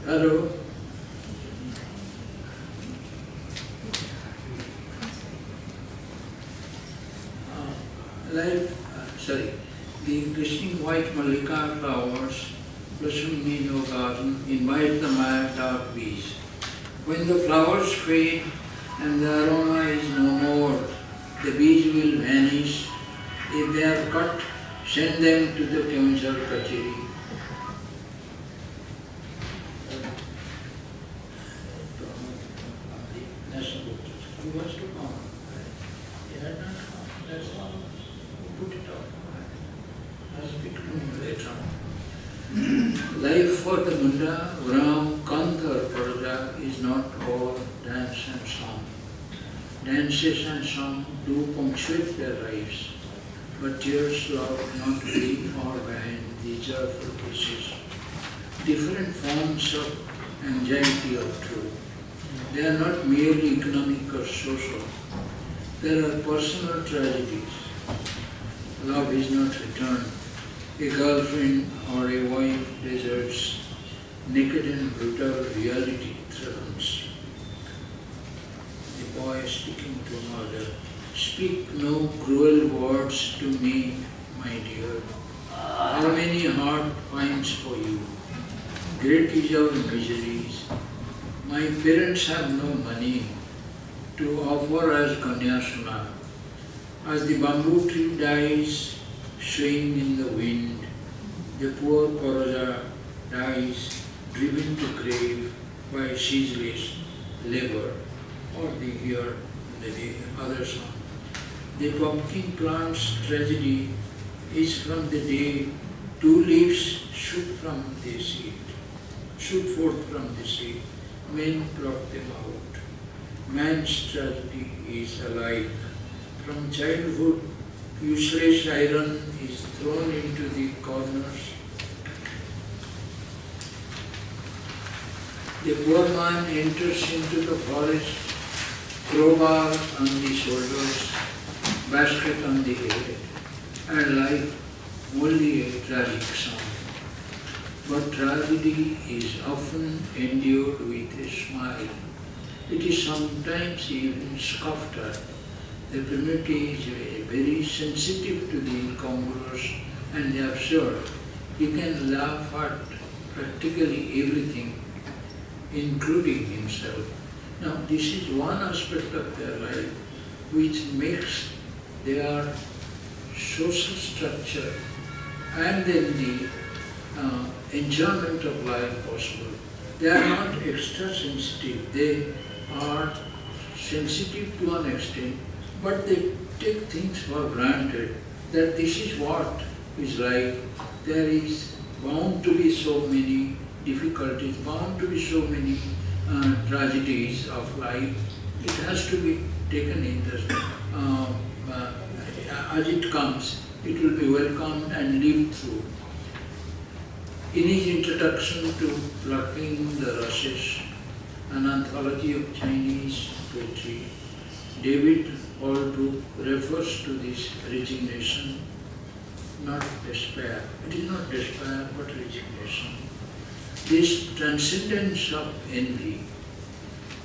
Hello? Uh, Like, uh, sorry, the white malika flowers blossoming in your garden invite the mad dark bees. When the flowers fade and the aroma is no more, the bees will vanish. If they are cut, send them to the Keonjhar Kacheri. National Book. He was to come. He had not come. That's all. We Put it off. I'll speak to him later on. Life for the Munda, Ram, Kant or Paraja is not all dance and song. Dances and song punctuate their lives, but tears love not leave or behind the joyful kisses. Different forms of anxiety or truth. They are not merely economic or social. There are personal tragedies. Love is not returned. A girlfriend or a wife deserts. Naked and brutal reality threatens. The boy is speaking to mother, speak no cruel words to me, my dear. How many heart finds for you? Great is our miseries. My parents have no money to offer as Kanyasana. As the bamboo tree dies, swaying in the wind, the poor Koroja dies, driven to grave by ceaseless labor, or the here, the other song. The pumpkin plant's tragedy is from the day two leaves shoot from the seed, shoot forth from the seed, men pluck them out. Man's tragedy is alike. From childhood, useless iron is thrown into the corners. The poor man enters into the forest, crowbar on the shoulders, basket on the head, and life only a tragic song. But tragedy is often endured with a smile. It is sometimes even scoffed at. The primitive is very sensitive to the incongruous and the absurd. He can laugh at practically everything, including himself. Now, this is one aspect of their life which makes their social structure and then the uh, enjoyment of life possible. They are not extra sensitive, they are sensitive to an extent, but they take things for granted that this is what is life. There is bound to be so many difficulties, bound to be so many uh, tragedies of life. It has to be taken in the, uh, uh, as it comes, it will be welcomed and lived through. In his introduction to Plucking the Rushes, an anthology of Chinese poetry, David Aldrich refers to this resignation, not despair. It is not despair, but resignation. This transcendence of envy,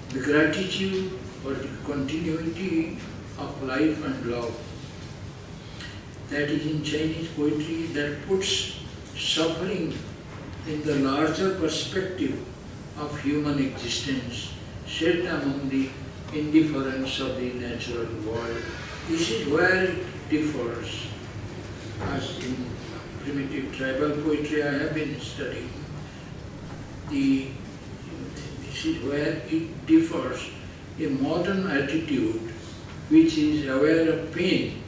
the gratitude for the continuity of life and love, that is in Chinese poetry that puts suffering in the larger perspective of human existence set among the indifference of the natural world. This is where it differs. As in primitive tribal poetry I have been studying, the, this is where it differs. A modern attitude which is aware of pain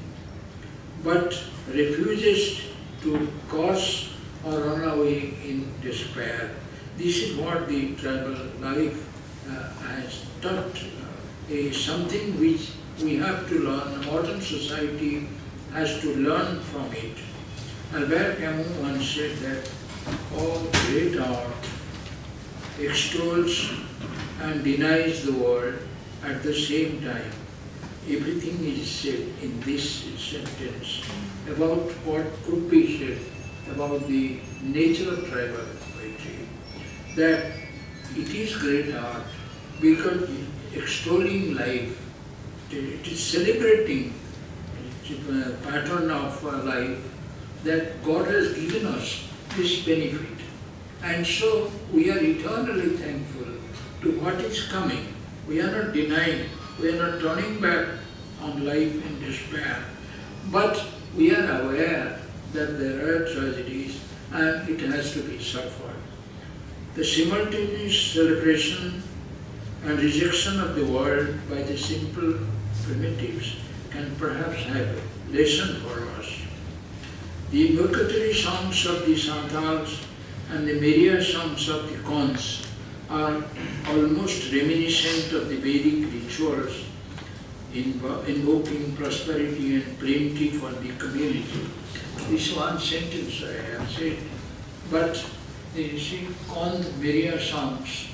but refuses to cause or run away in despair. This is what the tribal life uh, has taught, uh, is something which we have to learn. Modern society has to learn from it. Albert Camus once said that all great art extols and denies the world at the same time. Everything is said in this sentence about what could be said about the nature of tribal poetry. That it is great art because extolling life, it is celebrating the uh, pattern of uh, life that God has given us this benefit. And so we are eternally thankful to what is coming. We are not denying, we are not turning back on life in despair, but we are aware that there are tragedies and it has to be suffered. The simultaneous celebration and rejection of the world by the simple primitives can perhaps have a lesson for us. The invocatory songs of the Santals and the Meriah songs of the Khons are almost reminiscent of the Vedic rituals invoking prosperity and plenty for the community. This one sentence I have said, but you see, Khon Meriah songs,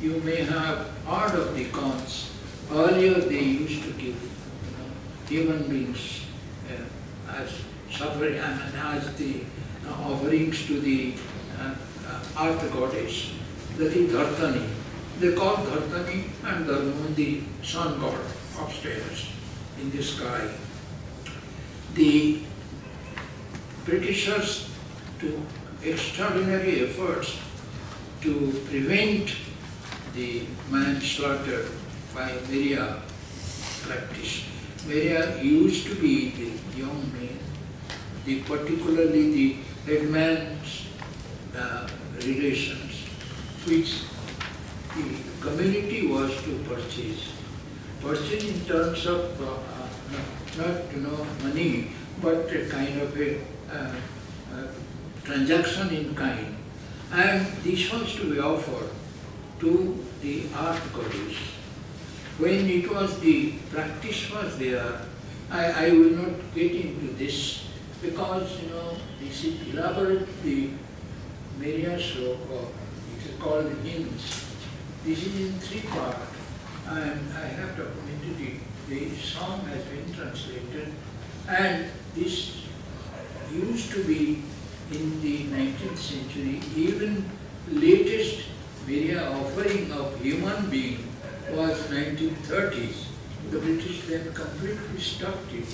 you may have heard of the Khons. Earlier they used to give you know, human beings uh, as suffering and as the uh, offerings to the uh, earth goddess, that is Dhartani. They call Dhartani and Dharman the sun god upstairs in the sky. The Britishers took extraordinary efforts to prevent the manslaughter by Meriah practice. Meriah used to be the young men, the particularly the headman's uh, relations, which the community was to purchase. Purchase in terms of uh, uh, not you know money, but a kind of a uh, uh, transaction in kind. And this was to be offered to the earth goddess. When it was the practice was there, I, I will not get into this because you know this is elaborate the it is called the hymns. This is in three parts and I have documented it. The song has been translated and this used to be in the 19th century, even latest Meriah offering of human being was 1930s. The British then completely stopped it.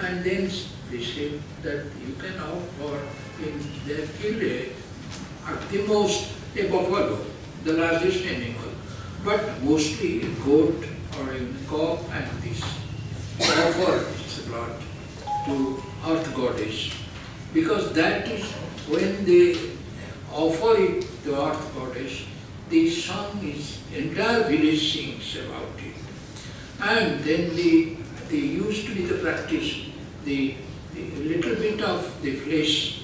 And then they said that you can offer in their killed at the most a buffalo, the largest animal, but mostly goat or a cow and this offer its blood to earth goddess. Because that is when they offer it to earth goddess, the song is, entire village sings about it. And then the, they used to be the practice, the, the little bit of the flesh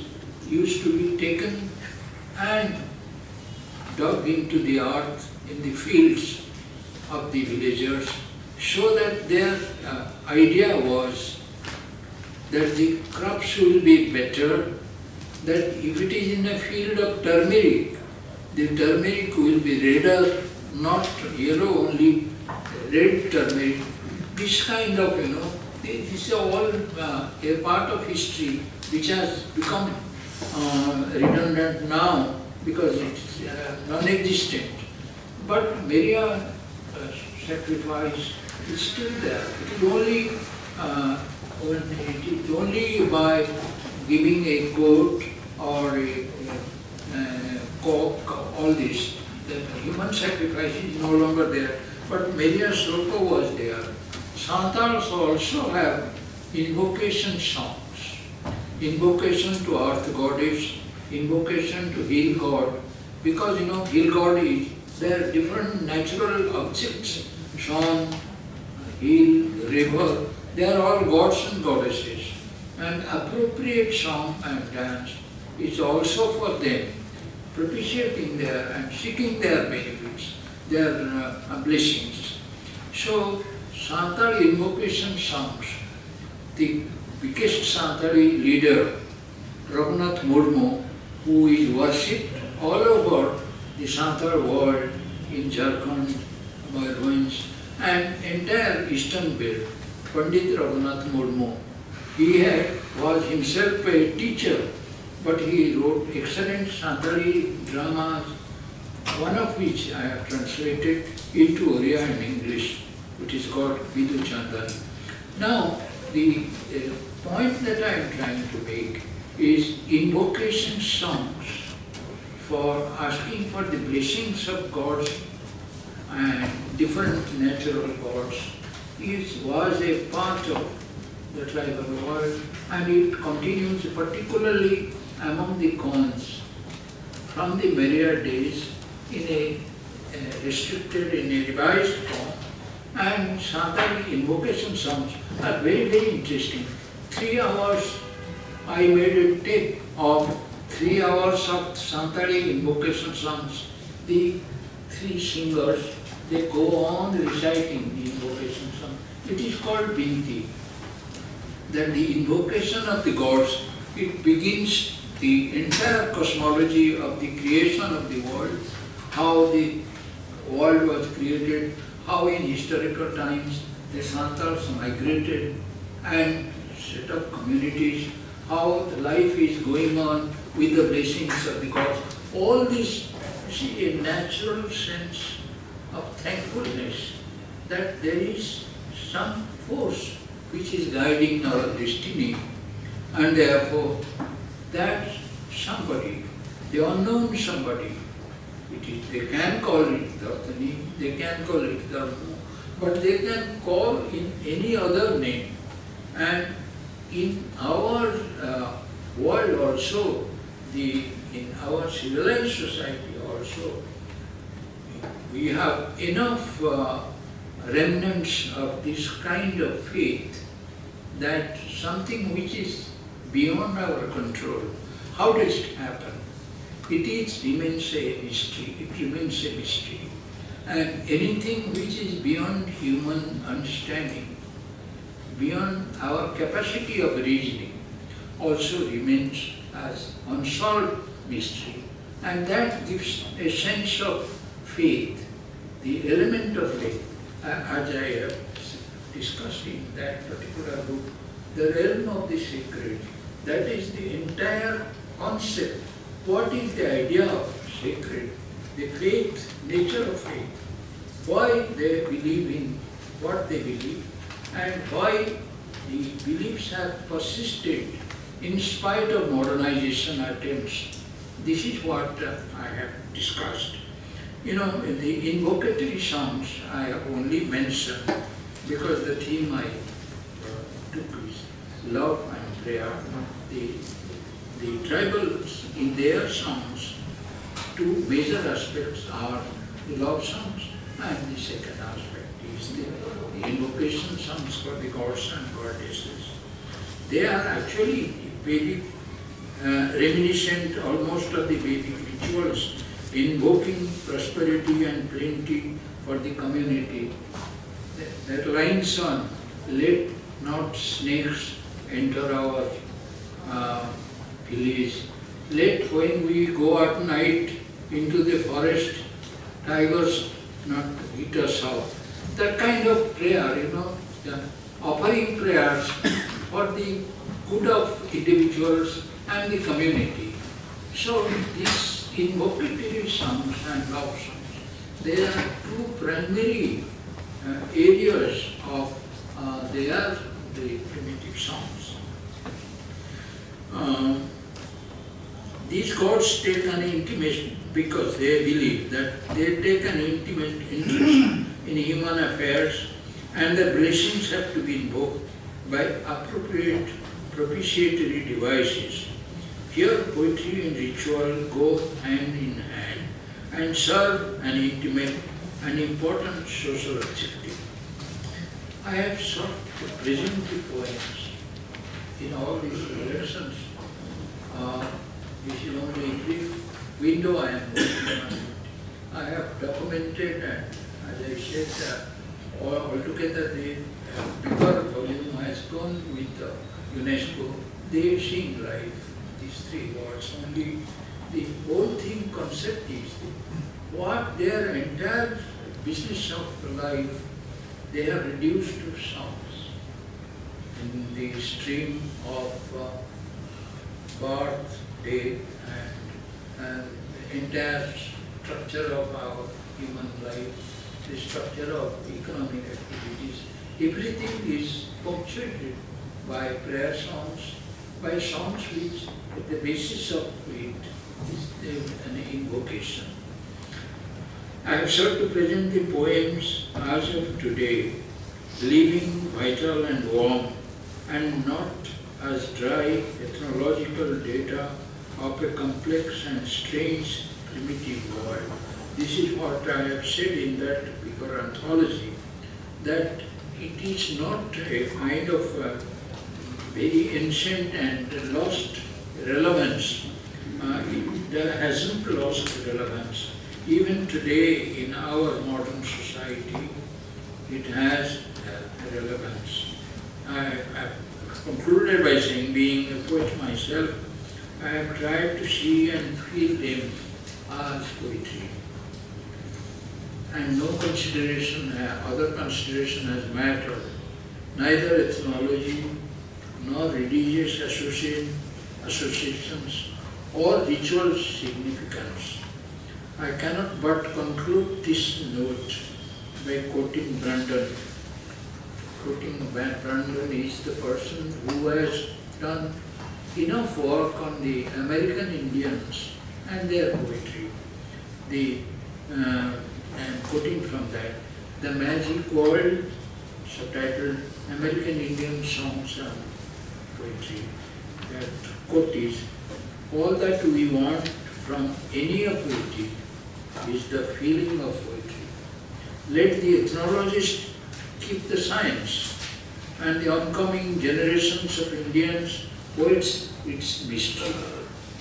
used to be taken and dug into the earth in the fields of the villagers so that their uh, idea was that the crops will be better, that if it is in a field of turmeric, the turmeric will be redder, not yellow only, red turmeric. This kind of, you know, this is all uh, a part of history which has become uh, redundant now because it's uh, non-existent. But Meriah uh, sacrifice is still there. It is only uh, it is only by giving a goat or a, uh, coke, all this. The human sacrifice is no longer there, but Meriah Sloka was there. Santals also have invocation songs, invocation to earth goddess, invocation to hill god, because you know hill god is, there are different natural objects, sun, hill, river, they are all gods and goddesses. And appropriate song and dance is also for them, propitiating their and seeking their benefits, their uh, blessings. So, Santali invocation songs, the biggest Santali leader, Raghunath Murmu, who is worshipped all over the Santal world in Jharkhand, Mayurbhanj, and entire eastern belt, Pandit Raghunath Murmu. He had, was himself a teacher, but he wrote excellent Santali dramas, one of which I have translated into Oriya and English, which is called Bidu Chandan. Now, the uh, point that I am trying to make is invocation songs for asking for the blessings of gods and different natural gods is, was a part of the tribal world and it continues particularly among the Khans from the Maurya days in a restricted, in a revised form and Santali invocation songs are very, very interesting. Three hours, I made a tape of three hours of Santali invocation songs. The three singers, they go on reciting the invocation song. It is called Binti. That the invocation of the gods, it begins the entire cosmology of the creation of the world, how the world was created, how in historical times the Santals migrated and set up communities, how life is going on with the blessings of the gods. All this, see, a natural sense of thankfulness that there is some force which is guiding our destiny and therefore that somebody, the unknown somebody, it is, they can call it Dhartani, they can call it Dharma, but they can call in any other name. And in our uh, world also, the, in our civilized society also, we have enough uh, remnants of this kind of faith that something which is beyond our control. How does it happen? It is, remains a mystery. It remains a mystery. And anything which is beyond human understanding, beyond our capacity of reasoning, also remains as unsolved mystery. And that gives a sense of faith, the element of faith, uh, as I have discussed in that particular book, the realm of the sacred. That is the entire concept. What is the idea of sacred? The faith, nature of faith. Why they believe in what they believe and why the beliefs have persisted in spite of modernization attempts. This is what uh, I have discussed. You know, the invocatory songs I have only mentioned because the theme I uh, took is love and prayer. The, the tribals in their songs, two major aspects are the love songs and the second aspect the, invocation songs for the gods and goddesses. They are actually Vedic, uh, reminiscent almost of the Vedic rituals, invoking prosperity and plenty for the community. That, that lines on, let not snakes enter our uh, village. Let when we go at night into the forest, tigers not hit us out. That kind of prayer, you know, offering prayers for the good of individuals and the community. So these invocatory songs and love songs, they are two primary uh, areas of uh, their the primitive songs. Um, these gods take an intimate, because they believe that they take an intimate interest in human affairs and the blessings have to be invoked by appropriate propitiatory devices. Here poetry and ritual go hand in hand and serve an intimate and important social objective. I have sought to present the poems in all these directions. Uh, this is only a brief window I am working on. I have documented and as I said, all altogether the bigger volume has gone with uh, UNESCO. They sing life, these three words. Only the whole thing concept is what their entire business of life they have reduced to songs in the stream of uh, birth, death, and, and the entire structure of our human life, the structure of economic activities. Everything is punctuated by prayer songs, by songs which at the basis of it is an invocation. I have sought to present the poems as of today, living, vital and warm, and not as dry ethnological data of a complex and strange primitive world. This is what I have said in that bigger anthology, that it is not a kind of uh, very ancient and lost relevance. Uh, it hasn't lost relevance. Even today in our modern society, it has uh, relevance. I, I concluded by saying, being a poet myself, I have tried to see and feel them as poetry. And no consideration, uh, other consideration has mattered, neither ethnology nor religious association, associations or ritual significance. I cannot but conclude this note by quoting Brandon. Quoting Brandon is the person who has done enough work on the American Indians and their poetry. The, uh, Am quoting from that, The Magic World, subtitled American Indian Songs and Poetry. That quote is, all that we want from any of poetry is the feeling of poetry. Let the ethnologist keep the science and the oncoming generations of Indians poets its mystery.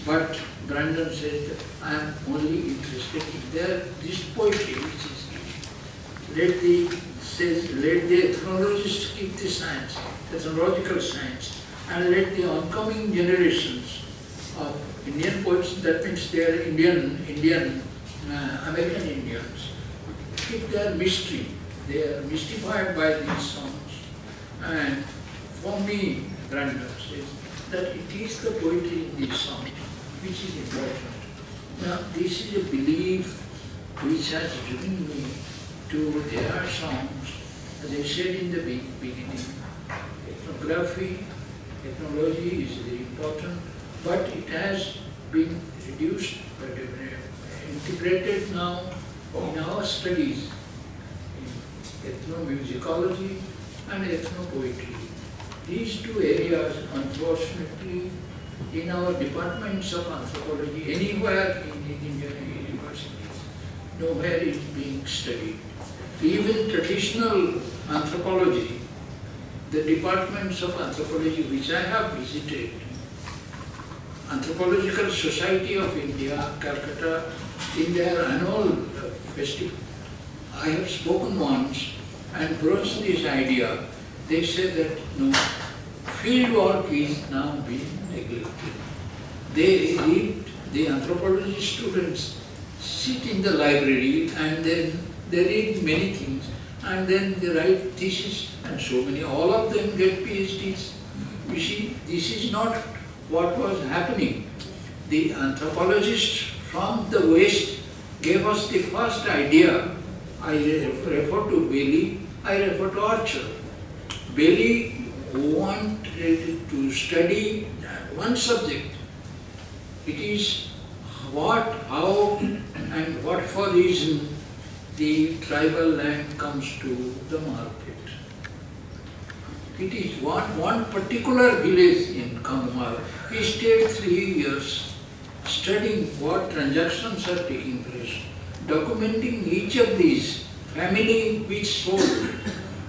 But Brandon says I am only interested in their, this poetry which is let the says let the ethnologist keep the science, ethnological science, and let the oncoming generations of Indian poets, that means they are Indian, Indian, uh, American Indians, keep their mystery. They are mystified by these songs. And for me, Brandon says that it is the poetry in these songs which is important. Now, this is a belief which has driven me to their songs, as I said in the beginning, ethnography, ethnology is very important, but it has been reduced, but uh, integrated now in our studies in ethnomusicology and ethnopoetry. These two areas, unfortunately, in our departments of anthropology, anywhere in Indian universities, nowhere is being studied. Even traditional anthropology, the departments of anthropology which I have visited, Anthropological Society of India, Calcutta, in their annual uh, festival, I have spoken once and broached this idea. They said that no, field work is now being neglected. They read, the anthropology students sit in the library and then they read many things and then they write thesis and so many, all of them get PhDs. You see, this is not what was happening. The anthropologists from the West gave us the first idea. I refer to Bailey, I refer to Archer. Bailey wanted to study one subject, It is what, how, and what for reason the tribal land comes to the market. It is one, one particular village in Kangamar. He stayed three years studying what transactions are taking place, documenting each of these, family which sold,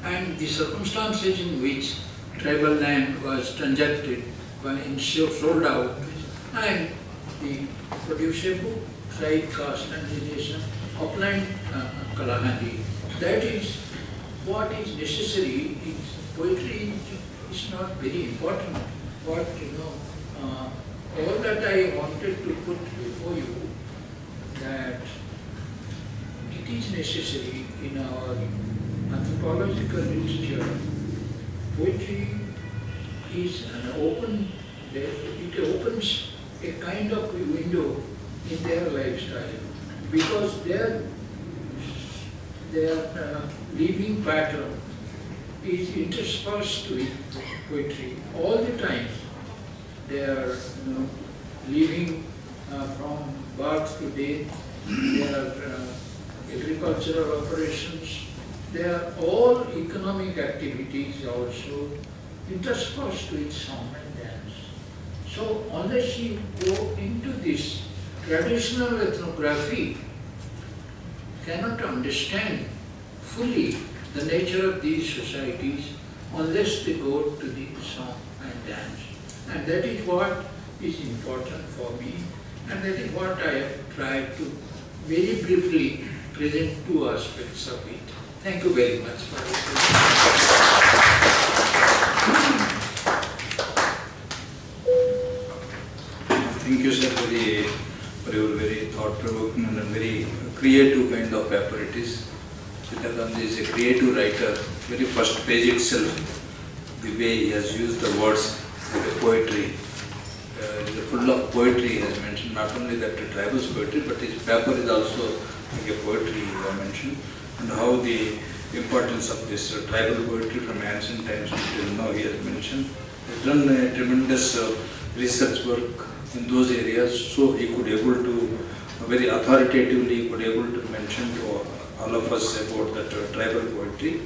and the circumstances in which tribal land was transacted and sold out, and the tribe, caste and relation, upland uh, Kalahandi. That is what is necessary. Is poetry is not very important. What you know, uh, all that I wanted to put before you that it is necessary in our anthropological literature. Poetry is an open, it opens a kind of window in their lifestyle because their, their uh, living pattern is interspersed with poetry all the time. They are you know, living uh, from birth to death, their uh, agricultural operations, they are all economic activities also interspersed with song and dance. So unless you go into this traditional ethnography, cannot understand fully the nature of these societies unless they go to the song and dance. And that is what is important for me, and that is what I have tried to very briefly present two aspects of it. Thank you very much for. Thank you, sir, for, the, for your very thought-provoking and very creative kind of paper it is. Sitakanand is a creative writer. Very first page itself, the way he has used the words a poetry. Uh, is full of poetry, he has mentioned. Not only that the tribal's poetry, but his paper is also like a poetry have mentioned. And how the importance of this uh, tribal poetry from ancient times until now he has mentioned. He has done a tremendous uh, research work in those areas, so he could able to uh, very authoritatively he could able to mention to all of us about that uh, tribal poetry.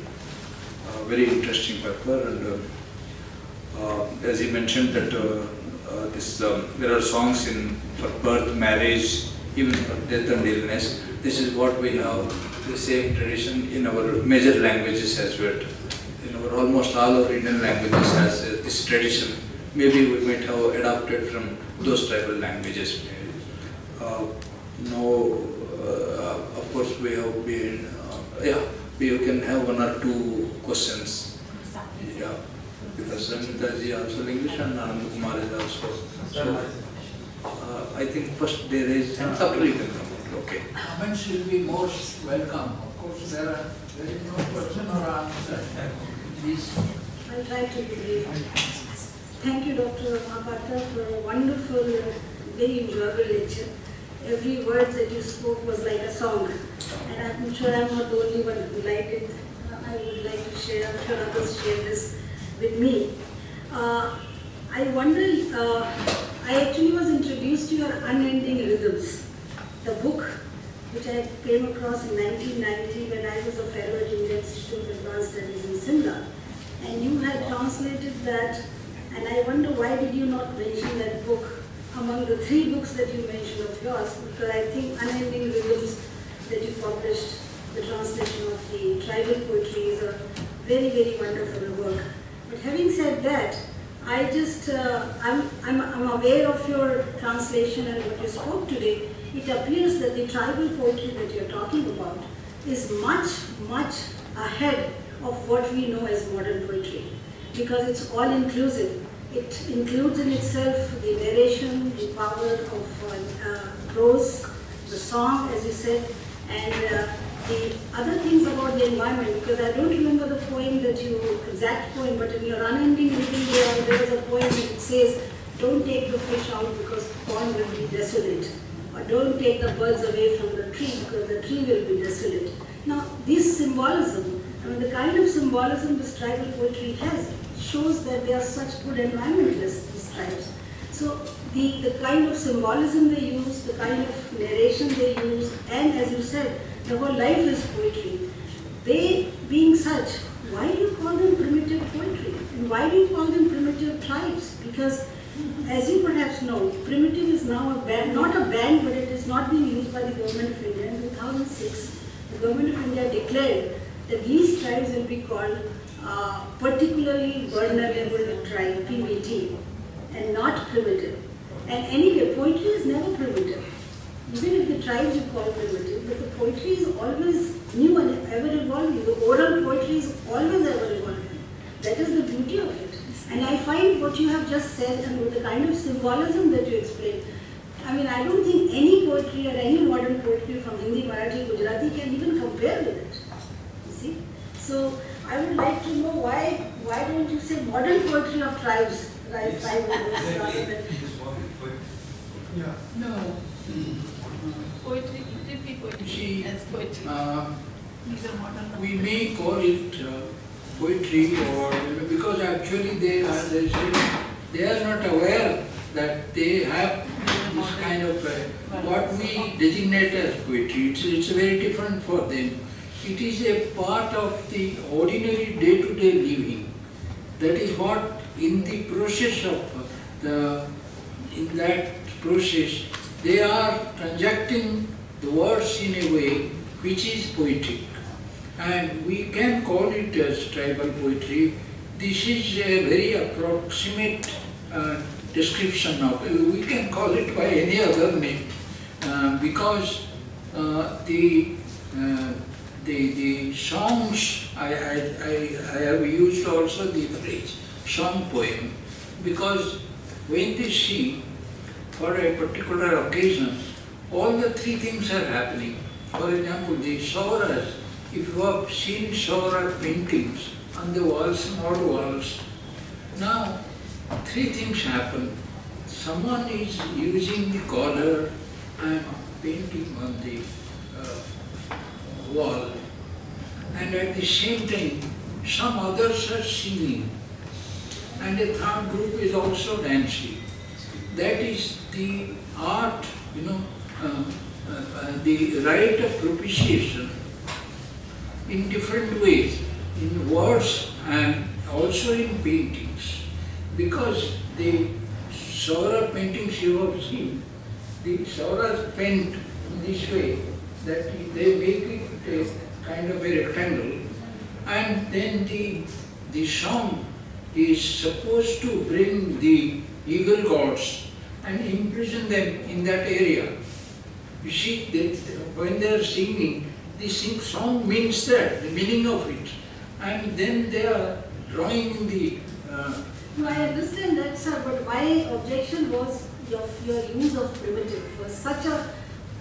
Uh, very interesting paper, and uh, uh, as he mentioned that uh, uh, this um, there are songs in for birth, marriage, even for death and illness. This is what we have the same tradition in our major languages as well. In our almost all of Indian languages has this tradition. Maybe we might have adopted from those tribal languages. Uh, no, uh, of course we have been, uh, yeah, we can have one or two questions. Yeah, because Ramita ji also English and Anand Kumar is also. So, uh, I think first there is, after you can. Okay. Comments will be most welcome. Of course, there are, there is no question or answer. Please. I'll try to be brief. Thank you, Dr. Mahapatra, for a wonderful, very enjoyable lecture. Every word that you spoke was like a song. And I'm sure I'm not the only one who liked it. Uh, I would like to share, I'm sure others share this with me. Uh, I wonder, uh, I actually was introduced to your Unending Rhythms, the book which I came across in 1990 when I was a fellow at Indian Institute of Advanced Studies in Simla. And you had translated that, and I wonder why did you not mention that book among the three books that you mentioned of yours? Because I think Unending Rhythms that you published, the translation of the tribal poetry is a very, very wonderful work. But having said that, I just, uh, I'm, I'm, I'm aware of your translation and what you spoke today. It appears that the tribal poetry that you're talking about is much, much ahead of what we know as modern poetry because it's all inclusive. It includes in itself the narration, the power of uh, uh, prose, the song, as you said, and uh, the other things about the environment, because I don't remember the poem that you, exact poem, but in your unending reading there, there is a poem that says, don't take the fish out because the pond will be desolate, or don't take the birds away from the tree because the tree will be desolate. Now, this symbolism, I mean, the kind of symbolism this tribal poetry has, shows that they are such good environmentalists, these tribes. So the, the kind of symbolism they use, the kind of narration they use, and as you said, the whole life is poetry. They being such, why do you call them primitive poetry? And why do you call them primitive tribes? Because as you perhaps know, primitive is now a ban, not a ban, but it is not being used by the government of India. In 2006, the government of India declared that these tribes will be called uh, particularly vulnerable tribe, PVT, and not primitive. And anyway, poetry is never primitive. Even if the tribes you call primitive, but the poetry is always new and ever evolving. The oral poetry is always ever evolving. That is the beauty of it. And I find what you have just said and with the kind of symbolism that you explained, I mean, I don't think any poetry or any modern poetry from Hindi, Marathi, Gujarati can even compare with it. You see? So I would like to know why why don't you say modern poetry of tribes, right? Tribe rulers, rather than No. Poetry, it will be poetry See, as poetry. Uh, These are modern. we may call it uh, poetry or, because actually they are, they they are not aware that they have this kind of, uh, what we designate as poetry, it's, it's very different for them. It is a part of the ordinary day-to-day living. That is what, in the process of the, in that process, they are transacting the words in a way which is poetic. And we can call it as tribal poetry. This is a very approximate uh, description of, it. we can call it by any other name, uh, because uh, the, uh, the, the songs, I, I, I, I have used also the phrase song poem, because when they sing for a particular occasion, all the three things are happening. For example, the Sauras, if you have seen Saura paintings on the walls, small walls, now three things happen. Someone is using the color and painting on the uh, wall, and at the same time, some others are singing, and a third group is also dancing. That is the art, you know, uh, uh, uh, the right of propitiation in different ways, in words and also in paintings. Because the Saura paintings you have seen, the Sauras paint in this way, that they make it a kind of a rectangle, and then the, the song is supposed to bring the eagle gods and imprison them in that area. You see, that when they are singing, the sing song means that, the meaning of it. And then they are drawing in the, uh, No, I understand that, sir, but my objection was your, your use of primitive for such a,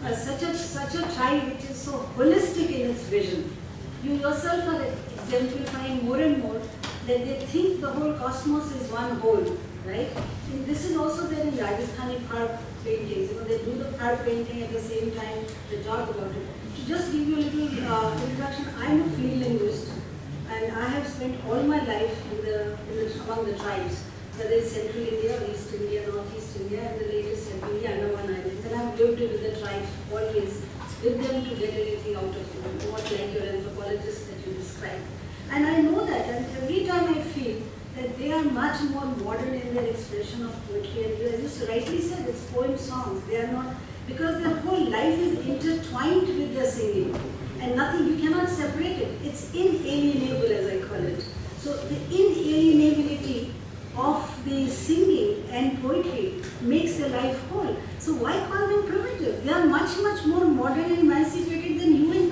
uh, such a, such a tribe which is so holistic in its vision. You yourself are exemplifying more and more that they think the whole cosmos is one whole, right? And this is also there in Rajasthani Phad paintings, you know, they do the Phad painting at the same time, they talk about it. To just give you a little uh, introduction, I'm a field linguist and I have spent all my life in the, in the, among the tribes, whether it's Central India, East India, Northeast India, and the latest in the Andaman Islands. And I've lived with the tribes always, with them to get anything out of them, not like your anthropologist that you described. And I know that, and every time I feel that they are much more modern in their expression of poetry, and you- you rightly said, it's poem songs. They are not, because their whole life is intertwined with their singing and nothing, you cannot separate it. It's inalienable as I call it. So the inalienability of the singing and poetry makes the life whole. So why call them primitive? They are much, much more modern and emancipated than you.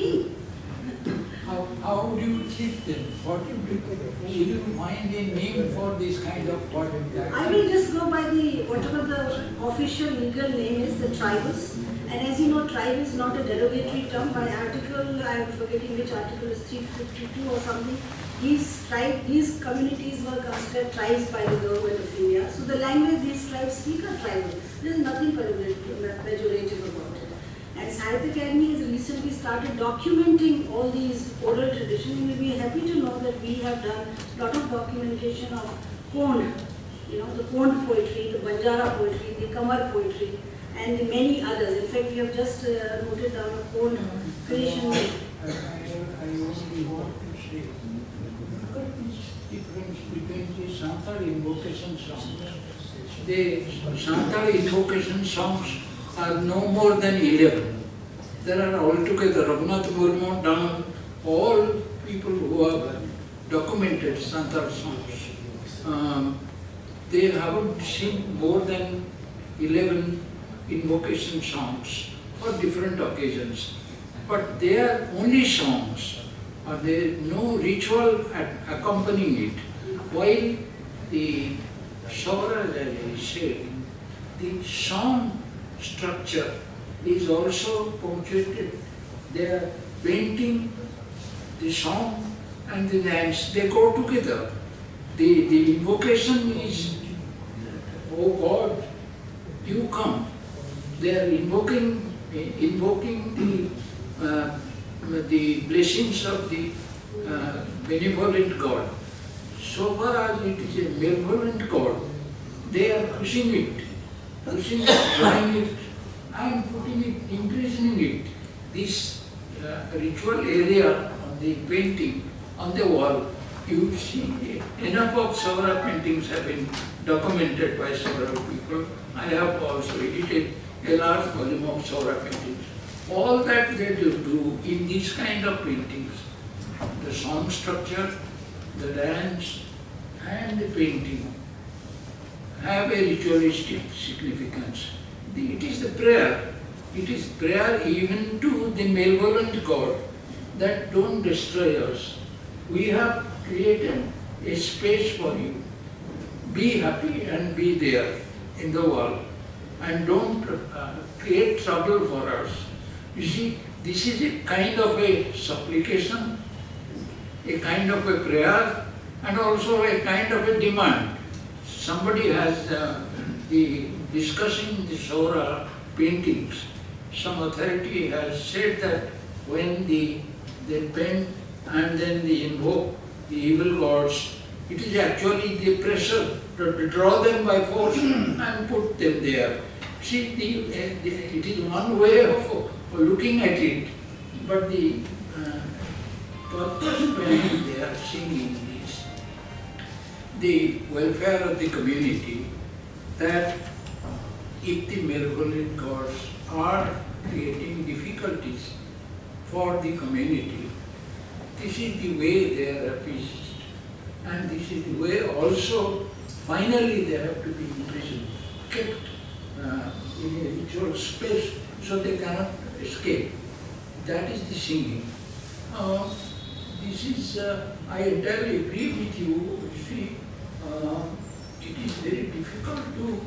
How, do you treat them? What would you, would you find a name for this kind of what? I will just go by the, whatever the official legal name is, the tribals. And as you know, tribe is not a derogatory term. By article, I am forgetting which article is 352 or something. These tribe, these communities were considered tribes by the government of India. So the language these tribes speak are tribal. There is nothing pejorative about. And Sahitya Akademi has recently started documenting all these oral traditions. You will be happy to know that we have done a lot of documentation of Kond, you know, the Pond poetry, the Banjara poetry, the Kamar poetry, and many others. In fact, we have just uh, noted down a Pond creation. I, only want to say, this difference between the Santali invocation songs. The Santali invocation songs are no more than 11. There are altogether Raghunath Murmu down all people who have documented Santal songs. Um, they haven't seen more than 11 invocation songs for different occasions. But they are only songs, are there no ritual ac- accompanying it. While the Saura, as I said, the song structure is also punctuated. They are painting the song and the dance, they go together. The, the invocation is, oh God, you come. They are invoking, invoking the, uh, the blessings of the uh, benevolent God. So far as it is a benevolent God, they are pushing it, it, and putting it, increasing it. This uh, ritual area on the painting on the wall, you see enough of several paintings have been documented by several people. I have also edited a large volume of Saura paintings. All that they do in these kind of paintings, the song structure, the dance, and the painting have a ritualistic significance. It is the prayer. It is prayer even to the malevolent God that don't destroy us. We have created a space for you. Be happy and be there in the world and don't uh, create trouble for us. You see, this is a kind of a supplication, a kind of a prayer, and also a kind of a demand. Somebody has uh, the discussing the Saura paintings. Some authority has said that when the they paint and then they invoke the evil gods, it is actually the pressure to draw them by force and put them there. See, the, uh, the, it is one way of, looking at it, but the uh, purpose behind their singing the welfare of the community, that if the malevolent gods are creating difficulties for the community, this is the way they are appeased. And this is the way also, finally they have to be imprisoned, kept uh, in a ritual space so they cannot escape. That is the singing. Uh, this is, uh, I entirely agree with you. You see, uh, it is very difficult to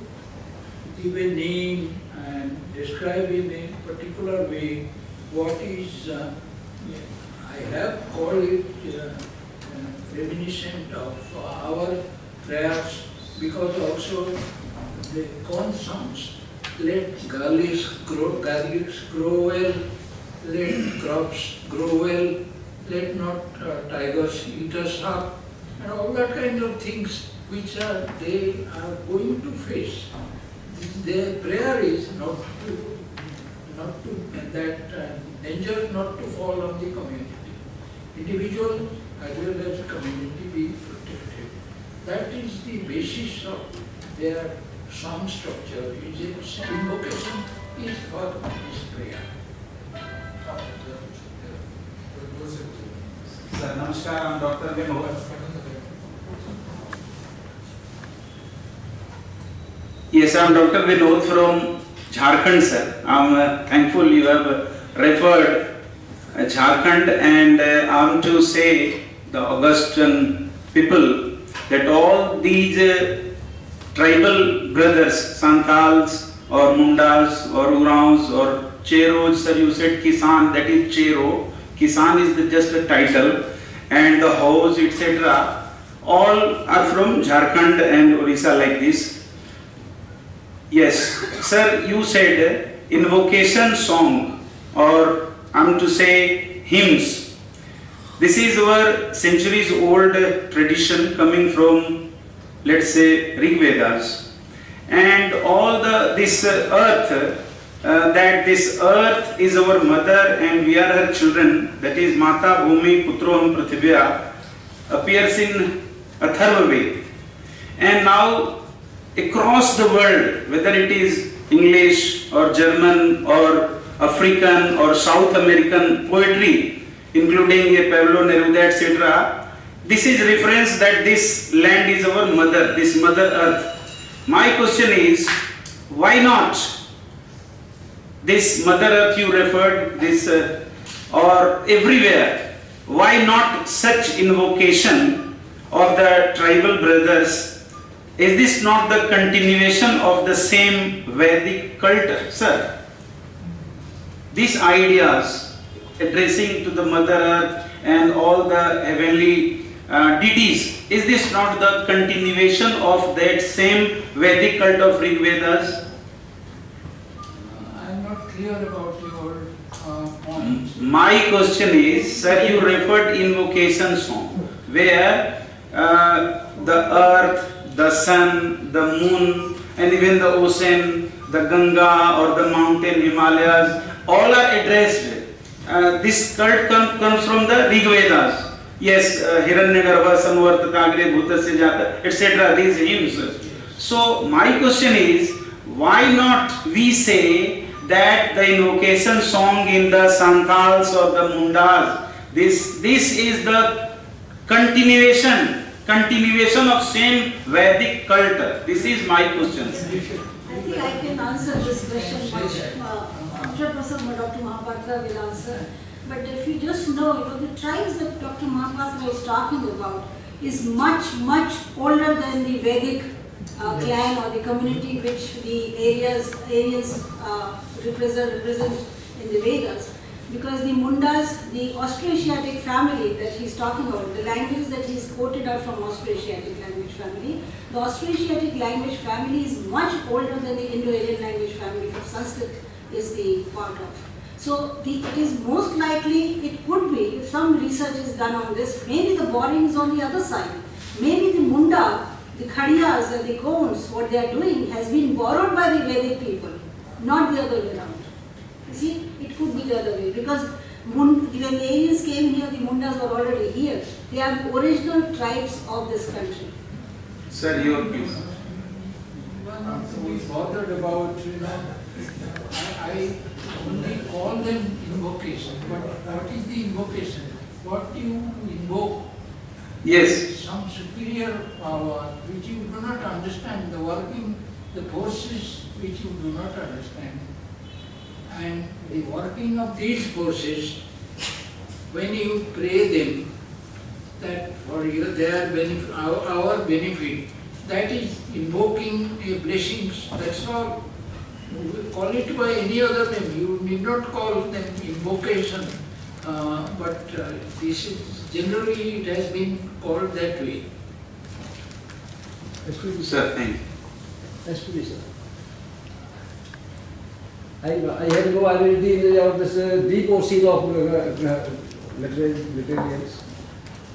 give a name and describe in a particular way what is, uh, I have called it uh, reminiscent of our prayers because also the concerns, let garlics grow, garlics grow well, let crops grow well, let not uh, tigers eat us up, and all that kind of things which are, they are going to face. Their prayer is not to, not to that uh, danger not to fall on the community. Individual as well as community be protected. That is the basis of their song structure. Its invocation is for this prayer. Sir, Namaskar, I'm Dr. Yes, I'm Dr. Vinod from Jharkhand, sir. I'm uh, thankful you have uh, referred uh, Jharkhand and uh, I'm to say the Augustan people that all these uh, tribal brothers, Santals or Mundas or Oraons or Cheros, sir, you said Kisan, that is Chero. Kisan is the, just a title and the house, etc. All are from Jharkhand and Orissa like this. Yes, sir, you said invocation song or I'm to say hymns. This is our centuries old tradition coming from let's say Rig Vedas, and all the this earth, uh, that this earth is our mother and we are her children, that is Mata Bhumi Putroham Prithivya, appears in Atharva Ved. And now across the world, whether it is English or German or African or South American poetry, including a Pablo Neruda, etc., this is reference that this land is our mother, this mother earth. My question is, why not this mother earth you referred, this uh, or everywhere, why not such invocation of the tribal brothers? Is this not the continuation of the same Vedic culture, sir? These ideas addressing to the mother earth and all the heavenly uh, deities, is this not the continuation of that same Vedic cult of Rig Vedas? I am not clear about your uh, point. My question is, sir, you referred invocation song where uh, the earth, the sun, the moon, and even the ocean, the Ganga or the mountain Himalayas, all are addressed. Uh, this cult come, comes from the Rig Vedas. Yes, uh, Hiranyagarbha, Samvartata, Agre, Bhutasya Jata, etc. These hymns. So my question is, why not we say that the invocation song in the Santals or the Mundas, this, this is the continuation, continuation of same Vedic cult. This is my question. I think I can answer this question much, uh, 100% what Dr. Mahapatra will answer. But if you just know, you know, the tribes that Dr. Mahapatra is talking about is much, much older than the Vedic uh, clan or the community which the areas, areas uh, represent, represent in the Vedas. Because the Mundas, the Austroasiatic family that he's talking about, the languages that he's quoted are from Austroasiatic language family. The Austroasiatic language family is much older than the Indo-Aryan language family that Sanskrit is the part of. So the, it is most likely, it could be, if some research is done on this, maybe the borrowing is on the other side. Maybe the Munda, the Khadiyas and the Gons, what they are doing has been borrowed by the Vedic people, not the other way around. You see, it could be the other way because Mun, when the aliens came here, the Mundas were already here. They are the original tribes of this country. Sir, your views. One not to be bothered about, you know, I, I only call them invocation, but what is the invocation? What do you invoke? Yes. Some superior power which you do not understand, the working, the forces which you do not understand. And the working of these forces, when you pray them, that for your, their benefit, our, our benefit, that is invoking a blessings, that's all. You Call it by any other name, you need not call them invocation, uh, but uh, this is, generally it has been called that way. Excuse me, Sir, thank you. excuse me, sir. I, have no idea of this deep ocean of literarians.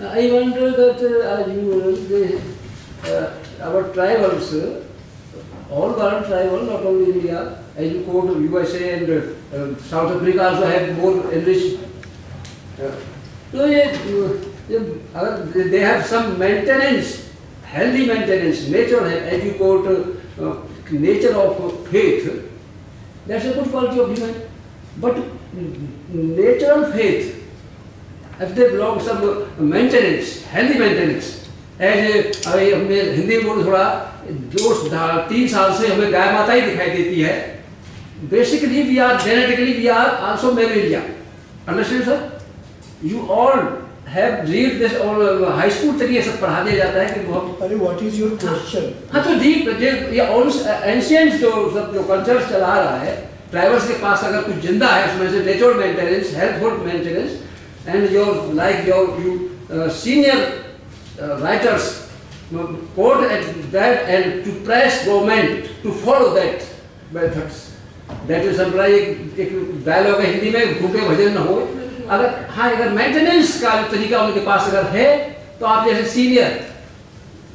I wonder that our tribals, all were tribal, not only India, as you quote USA and South Africa also have more enriched. So they have some maintenance, healthy maintenance, nature, as you quote, nature of faith. That's a good quality of human. But mm, natural faith, if they belong some uh, maintenance, healthy maintenance, as अभी हमें हिंदी में बोलो थोड़ा जो तीन साल से हमें गाय माता ही दिखाई देती है basically we are genetically we are also malaria understand sir you all और हाई स्कूल तक ये सब पढ़ा दिया जाता है कि वो अरे व्हाट इज़ योर क्वेश्चन हाँ तो डीप ये एंशियंट जो सब जो कल्चर चला रहा है ट्राइबल्स के पास अगर कुछ ज़िंदा है उसमें से natural maintenance healthful maintenance and your like your you senior writers quote at that and to press government to follow that methods. That is समझ एक एक डायलॉग है हिंदी में भूखे भजन न हो अगर हाँ अगर मेंटेनेंस का जो तरीका उनके पास अगर है तो आप जैसे सीनियर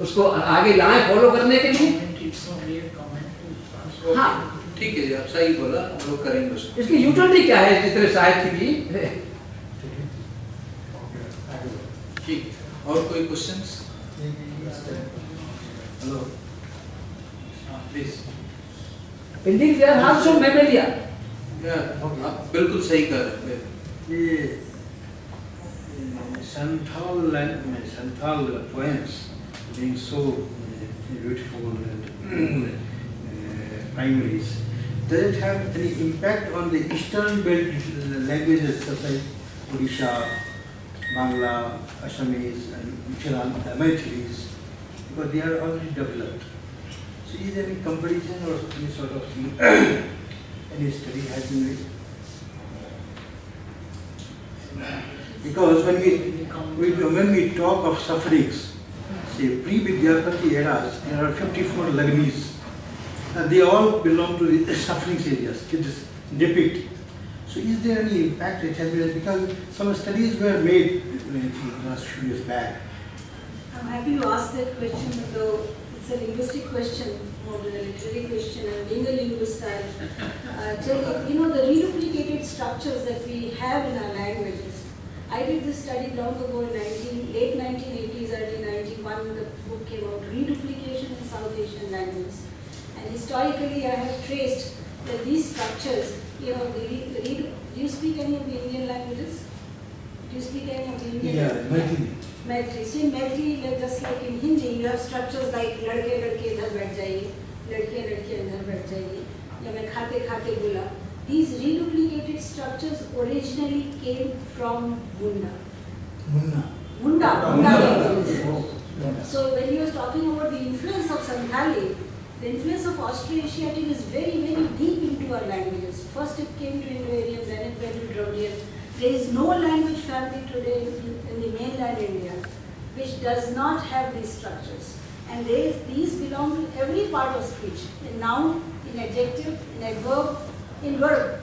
उसको आगे लाए फॉलो करने के लिए. हाँ। ठीक है आप सही बोला हम लोग करेंगे इसकी यूटिलिटी क्या है जितने साहित्य की? ठीक और कोई questions hello please Indian there mammalia आप बिल्कुल सही कह रहे हैं। The Santal language, Santal poems being so uh, beautiful and uh, primaries doesn't have any impact on the eastern belt uh, languages such as Odisha, Bangla, Assamese, and Mithilans, because they are already developed. So is there any comparison or any sort of [coughs] any study has been made? Because when we, we when we talk of sufferings, say pre-Vidyapati eras, there are 54 Lagnis, and they all belong to the sufferings areas, it is depict. So is there any impact which has been, because some studies were made uh, last few years back. I'm happy you asked that question, though it's a linguistic question, more than a literary question, and being a linguist, I'll uh, tell you, you know, the reduplicated structures that we have in our languages. I did this study long ago in 19, late 1980s, early 91, the book came out, Reduplication in South Asian Languages. And historically, I have traced that these structures, you know, do you speak any of the Indian languages? Do you speak any of the Indian yeah, languages? Yeah, Maitri. So in Maitri, just like in Hindi, you have structures like ladke ladke idhar baith jaiye, ladke ladke idhar baith jaiye, ya khate khate bula these reduplicated structures originally came from Munda. Munna. Munda. Munda. Oh, so when he was talking about the influence of Santhali the influence of Austroasiatic is very very deep into our languages. First it came to Indo-Aryan then it went to Dravidian there is no language family today in, in the mainland India which does not have these structures. And they, these belong to every part of speech, in noun, in adjective, in adverb, in verb.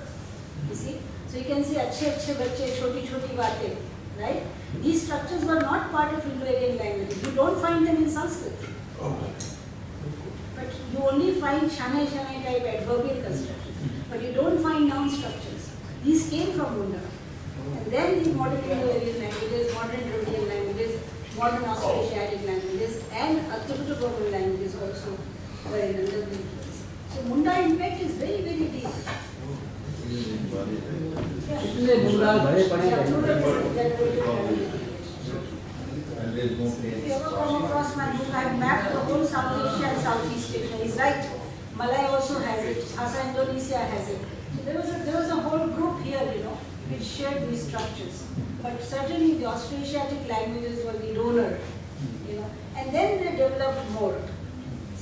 You see? So you can say अच्छे अच्छे बच्चे छोटी छोटी बातें, right? These structures were not part of Indo-Aryan languages. You don't find them in Sanskrit. But you only find shanai shanai type adverbial construction. But you don't find noun structures. These came from Munda. And then the modern Indo-Aryan languages, modern Dravidian languages, modern Austroasiatic languages, and Tibeto-Burman languages also were in under the influence. So Munda impact is very, very deep. इतने बुरा भरे पड़े Yeah, हैं। Plural is If you ever come across my book, I've mapped the whole South Asia and Southeast Asia. He's right. Malay also has it. Asa Indonesia has it. So there was a, there was a whole group here, you know, which shared these structures. But certainly the Austroasiatic languages were the donor, you know, and then they developed more.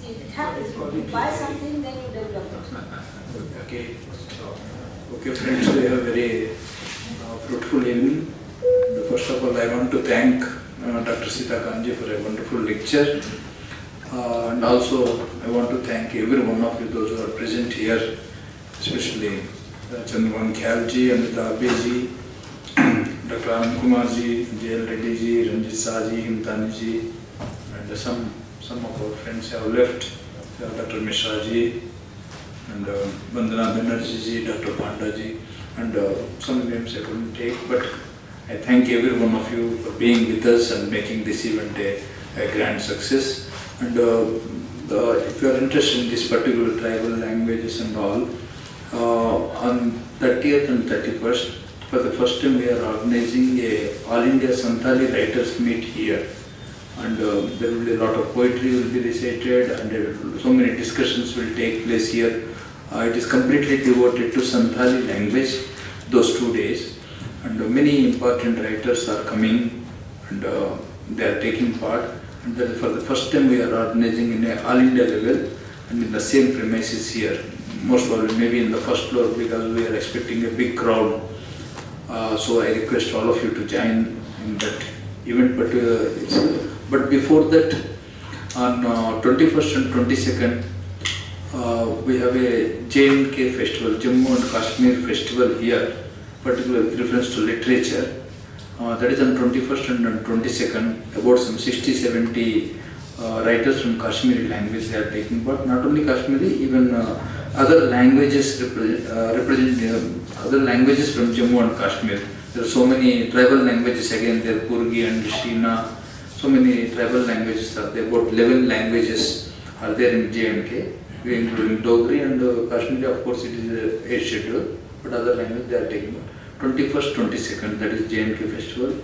It happens. You buy something, then you develop it. Okay. Okay, friends, we have a very uh, fruitful evening. First of all, I want to thank uh, Dr. Sitakantji for a wonderful lecture. Uh, and also, I want to thank every one of you, those who are present here, especially uh, Chandrabhan Khayalji, Amita Abbeji, Dr. Anand Kumar ji, J.L. Reddy ji, Ranjit Saha ji, Himtani and some, some of our friends have left, Dr. Mishra ji, and uh, Vandana Banerjee ji, Dr. Panda ji, and uh, some names I couldn't take, but I thank every one of you for being with us and making this event a, a grand success. And uh, the, if you are interested in this particular tribal languages and all, uh, on 30th and 31st, for the first time we are organizing a All India Santali Writers Meet here and uh, there will be a lot of poetry will be recited and will- so many discussions will take place here. Uh, it is completely devoted to Santhali language those two days and uh, many important writers are coming and uh, they are taking part and then for the first time we are organizing in a all India level and in the same premises here. Most probably maybe in the first floor because we are expecting a big crowd. Uh, so I request all of you to join in that event. But uh, it's, but before that, on uh, 21st and 22nd, uh, we have a J&K festival, Jammu and Kashmir festival here, particularly with reference to literature. Uh, that is on 21st and on 22nd, about some 60, 70 uh, writers from Kashmiri language they are taking, but not only Kashmiri, even uh, other languages represent, uh, other languages from Jammu and Kashmir. There are so many tribal languages again, there Purgi and Shina, so many tribal languages are there, about 11 languages are there in J&K, including Dogri and uh, Kashmiri, of course it is a 8 schedule, but other language they are taking. 21st, 22nd, that is J&K festival.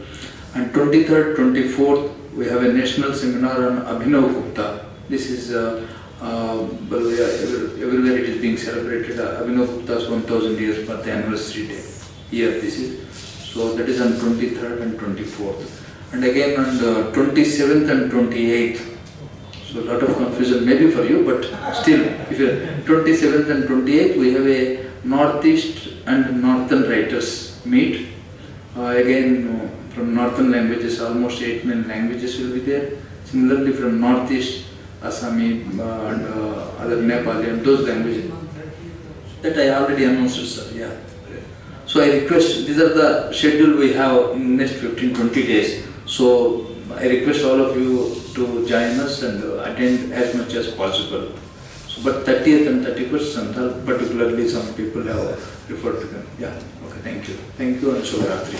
And 23rd, 24th, we have a national seminar on Abhinav Gupta. This is, uh, uh, yeah, everywhere it is being celebrated, uh, Abhinav Gupta's 1000 years birthday anniversary day. Here this is. So that is on 23rd and 24th. And again on the 27th and 28th. So a lot of confusion maybe for you, but still, if you 27th and 28th, we have a northeast and northern writers meet. Uh, again, uh, from northern languages, almost eight nine languages will be there. Similarly, from northeast, Assami uh, and uh, other Nepali and those languages. That I already announced, sir. Yeah. So I request, these are the schedule we have in next 15, 20 days. So I request all of you to join us and attend as much as possible. So, but 30th and 31st Santhal, particularly some people have referred to them. Yeah, okay, thank you. Thank you and Shubharatri.